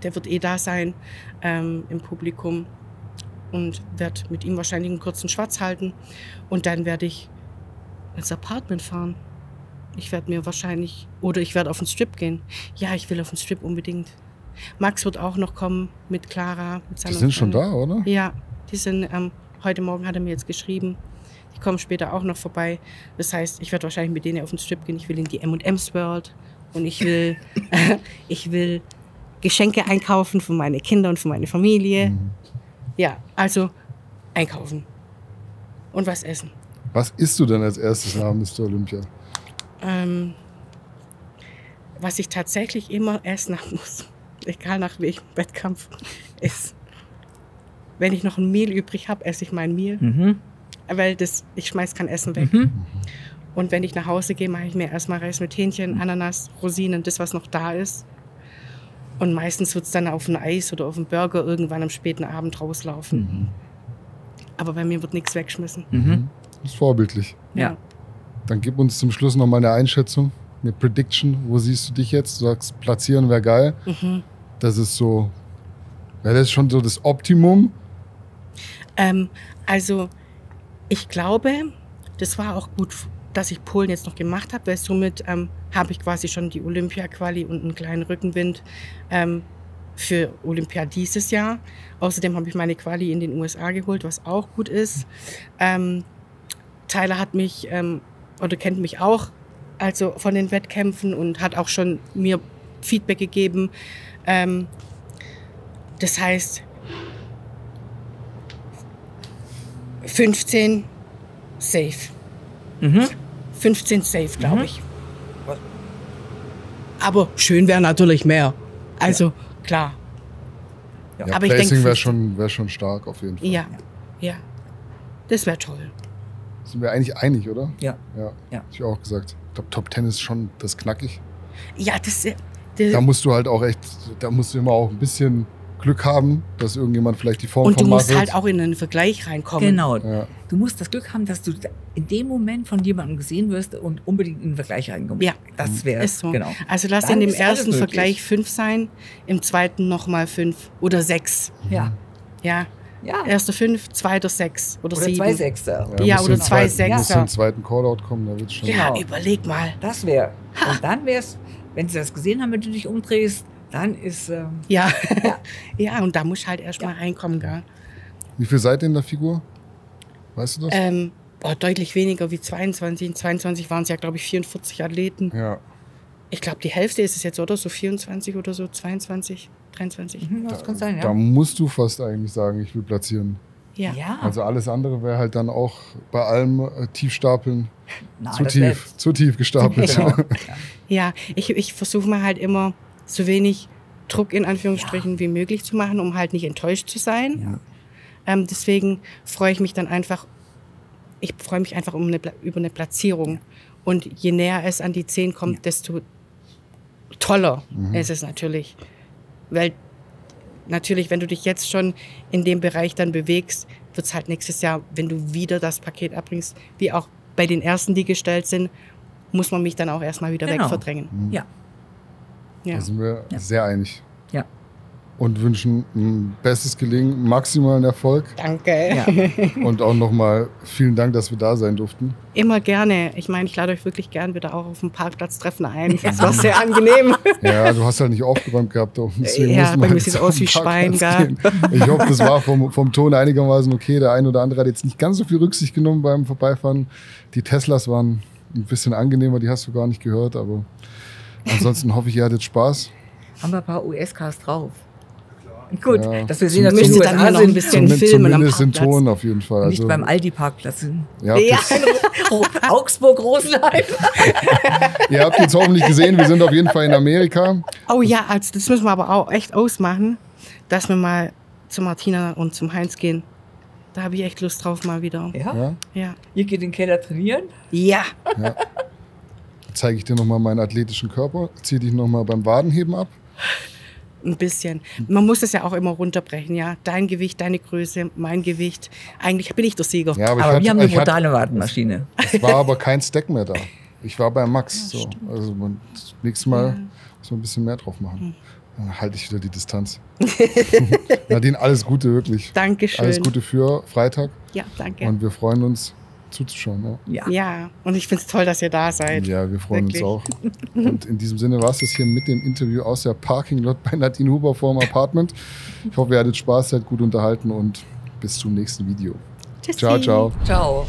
D: Der wird eh da sein ähm, im Publikum und werde mit ihm wahrscheinlich einen kurzen Schwarz halten. Und dann werde ich ins Apartment fahren. Ich werde mir wahrscheinlich, oder ich werde auf den Strip gehen. Ja, ich will auf den Strip unbedingt. Max wird auch noch kommen mit Clara. Mit
C: Die sind schon
D: Freundin.
C: da, oder?
D: Ja, die sind, ähm, heute Morgen hat er mir jetzt geschrieben. Die kommen später auch noch vorbei. Das heißt, ich werde wahrscheinlich mit denen auf den Strip gehen. Ich will in die M&M's World und ich will, (laughs) ich will Geschenke einkaufen für meine Kinder und für meine Familie.
C: Mhm.
D: Ja, also einkaufen und was essen.
C: Was isst du denn als erstes nach Mr. Olympia?
D: Ähm, was ich tatsächlich immer essen muss, (laughs) egal nach welchem Wettkampf, ist, wenn ich noch ein Mehl übrig habe, esse ich mein Mehl.
E: Mhm.
D: Weil das, ich schmeiß kein Essen weg.
E: Mhm.
D: Und wenn ich nach Hause gehe, mache ich mir erstmal Reis mit Hähnchen, Ananas, Rosinen, das, was noch da ist. Und meistens wird es dann auf ein Eis oder auf einen Burger irgendwann am späten Abend rauslaufen. Aber bei mir wird nichts wegschmissen.
E: Mhm.
C: Das ist vorbildlich.
E: Ja.
C: Dann gib uns zum Schluss noch mal eine Einschätzung, eine Prediction. Wo siehst du dich jetzt? Du sagst, platzieren wäre geil.
D: Mhm.
C: Das ist so, ja, das ist schon so das Optimum.
D: Ähm, also, ich glaube, das war auch gut, dass ich Polen jetzt noch gemacht habe, weil somit ähm, habe ich quasi schon die Olympia-Quali und einen kleinen Rückenwind ähm, für Olympia dieses Jahr. Außerdem habe ich meine Quali in den USA geholt, was auch gut ist. Ähm, Tyler hat mich ähm, oder kennt mich auch also von den Wettkämpfen und hat auch schon mir Feedback gegeben. Ähm, das heißt, 15 safe.
E: Mhm.
D: 15 safe, glaube
E: Mhm.
D: ich. Aber schön wäre natürlich mehr. Also klar.
E: Ja.
C: Ja,
D: Aber ich
C: Placing
D: denk
C: wäre
D: 15.
C: schon, wär schon stark auf jeden Fall.
D: Ja, ja. Das wäre toll.
C: Sind wir eigentlich einig, oder?
E: Ja.
C: Ja.
E: Ja.
C: Ich auch gesagt. Ich glaube, Top 10 ist schon das knackig.
D: Ja, das, das
C: Da musst du halt auch echt, da musst du immer auch ein bisschen Glück haben, dass irgendjemand vielleicht die Form
D: und du musst
C: Marcel-
D: halt auch in einen Vergleich reinkommen.
E: Genau.
C: Ja.
E: Du musst das Glück haben, dass du in dem Moment von jemandem gesehen wirst und unbedingt in den Vergleich reinkommst.
D: Ja.
E: Das wäre
D: Ist so.
E: Genau.
D: Also lass
E: Dann
D: in dem ersten. Vergleich fünf sein, im zweiten nochmal fünf oder sechs.
E: Ja.
D: Ja,
E: Ja.
D: erster fünf, zweiter sechs oder,
E: Oder
D: sieben.
E: zwei Sechster.
D: Ja,
C: musst
D: oder zwei
C: zweiten, musst
D: Sechser.
C: im zweiten Callout kommen, da wird's schon.
D: Ja,
E: Genau.
D: überleg mal.
E: Das wäre. Und dann wär's, wenn sie das gesehen haben, wenn du dich umdrehst, dann ist. Ähm,
D: Ja, (laughs) ja, und da muss halt erst mal reinkommen, gell?
C: Wie viel seid ihr in der Figur? Weißt du das?
D: Ähm, boah, deutlich weniger wie 22. In 22 waren es ja, glaube ich, 44 Athleten.
C: ja.
D: Ich glaube, die Hälfte ist es jetzt, oder? So 24 oder so, 22, 23.
E: mhm, das kann sein, ja.
C: Da musst du fast eigentlich sagen, ich will platzieren.
D: Ja.
E: ja.
C: Also alles andere wäre halt dann auch bei allem äh, tief stapeln.
E: Na,
C: zu tief, zu tief gestapelt.
E: Genau. (laughs) Ja.
D: Ja, ich, ich versuche mir halt immer so wenig Druck in Anführungsstrichen wie möglich zu machen, um halt nicht enttäuscht zu sein.
E: Ja.
D: Ähm, deswegen freue ich mich dann einfach, ich freue mich einfach um eine, über eine Platzierung. Und je näher es an die 10 kommt,
E: Ja.
D: desto toller ist es natürlich. Weil natürlich, wenn du dich jetzt schon in dem Bereich dann bewegst, wird es halt nächstes Jahr, wenn du wieder das Paket abbringst, wie auch bei den ersten, die gestellt sind, muss man mich dann auch erstmal wieder
E: Genau.
D: wegverdrängen.
E: Ja.
D: Ja.
C: Da sind wir
E: Ja.
C: sehr einig.
E: Ja.
C: und wünschen ein bestes Gelingen, maximalen Erfolg.
D: Danke.
E: Ja. (laughs)
C: Und auch nochmal vielen Dank, dass wir da sein durften.
D: Immer gerne. Ich meine, ich lade euch wirklich gern wieder auch auf dem Parkplatz treffen ein. Das war sehr angenehm. (laughs)
C: Ja, du hast halt nicht aufgeräumt gehabt. deswegen
D: Ja, bei mir
C: halt jetzt
D: aus
C: auf den
D: wie Schwein,
C: Parkplatz gehen. Ich hoffe, das war vom, vom Ton einigermaßen okay. Der eine oder andere hat jetzt nicht ganz so viel Rücksicht genommen beim Vorbeifahren. Die Teslas waren ein bisschen angenehmer, die hast du gar nicht gehört, aber ansonsten hoffe ich, ihr hattet Spaß.
E: Haben wir ein paar US-Cars drauf. Gut,
C: Ja.
E: dass wir sehen, dass wir
D: dann hier noch ein
E: sind
D: bisschen
C: Zumin-
D: filmen am
C: Zumindest
D: Parkplatz.
C: Ton auf jeden Fall.
E: nicht
C: Also,
E: beim Aldi-Parkplatz
C: habt
D: Ja.
C: jetzt, (laughs)
E: Augsburg-Rosenheim. (laughs)
C: ihr habt jetzt hoffentlich gesehen, wir sind auf jeden Fall in Amerika.
D: Oh ja, also das müssen wir aber auch echt ausmachen, dass wir mal zu Martina und zum Heinz gehen. Da habe ich echt Lust drauf mal wieder.
E: Ja?
C: Ja,
D: Ja.
E: Ihr geht in den Keller trainieren.
D: Ja.
C: Zeige ich dir nochmal meinen athletischen Körper, ziehe dich nochmal beim Wadenheben ab.
D: Ein bisschen. Man muss das ja auch immer runterbrechen, ja. Dein Gewicht, deine Größe, mein Gewicht. Eigentlich bin ich der Sieger.
C: Ja, aber,
E: Aber
C: ich
E: wir haben
C: hatte,
E: eine
C: hatte,
E: brutale Wadenmaschine.
C: es war aber kein Stack mehr da. Ich war bei Max. So. Also man, das nächste Mal muss man ein bisschen mehr drauf machen. Dann halte ich wieder die Distanz. (laughs) Nadine, alles Gute, wirklich.
D: Dankeschön.
C: Alles Gute für Freitag.
D: Ja, danke.
C: Und wir freuen uns zuzuschauen. Ja.
E: Ja.
D: ja, und ich finde es toll, dass ihr da seid.
C: Ja, wir freuen
D: Wirklich.
C: uns auch. (laughs) Und in diesem Sinne war es das hier mit dem Interview aus der Parking Lot bei Nadine Huber vorm Apartment. Ich hoffe, ihr hattet Spaß, seid gut unterhalten und bis zum nächsten Video.
D: Tschüssi.
C: Ciao, ciao.
E: Ciao.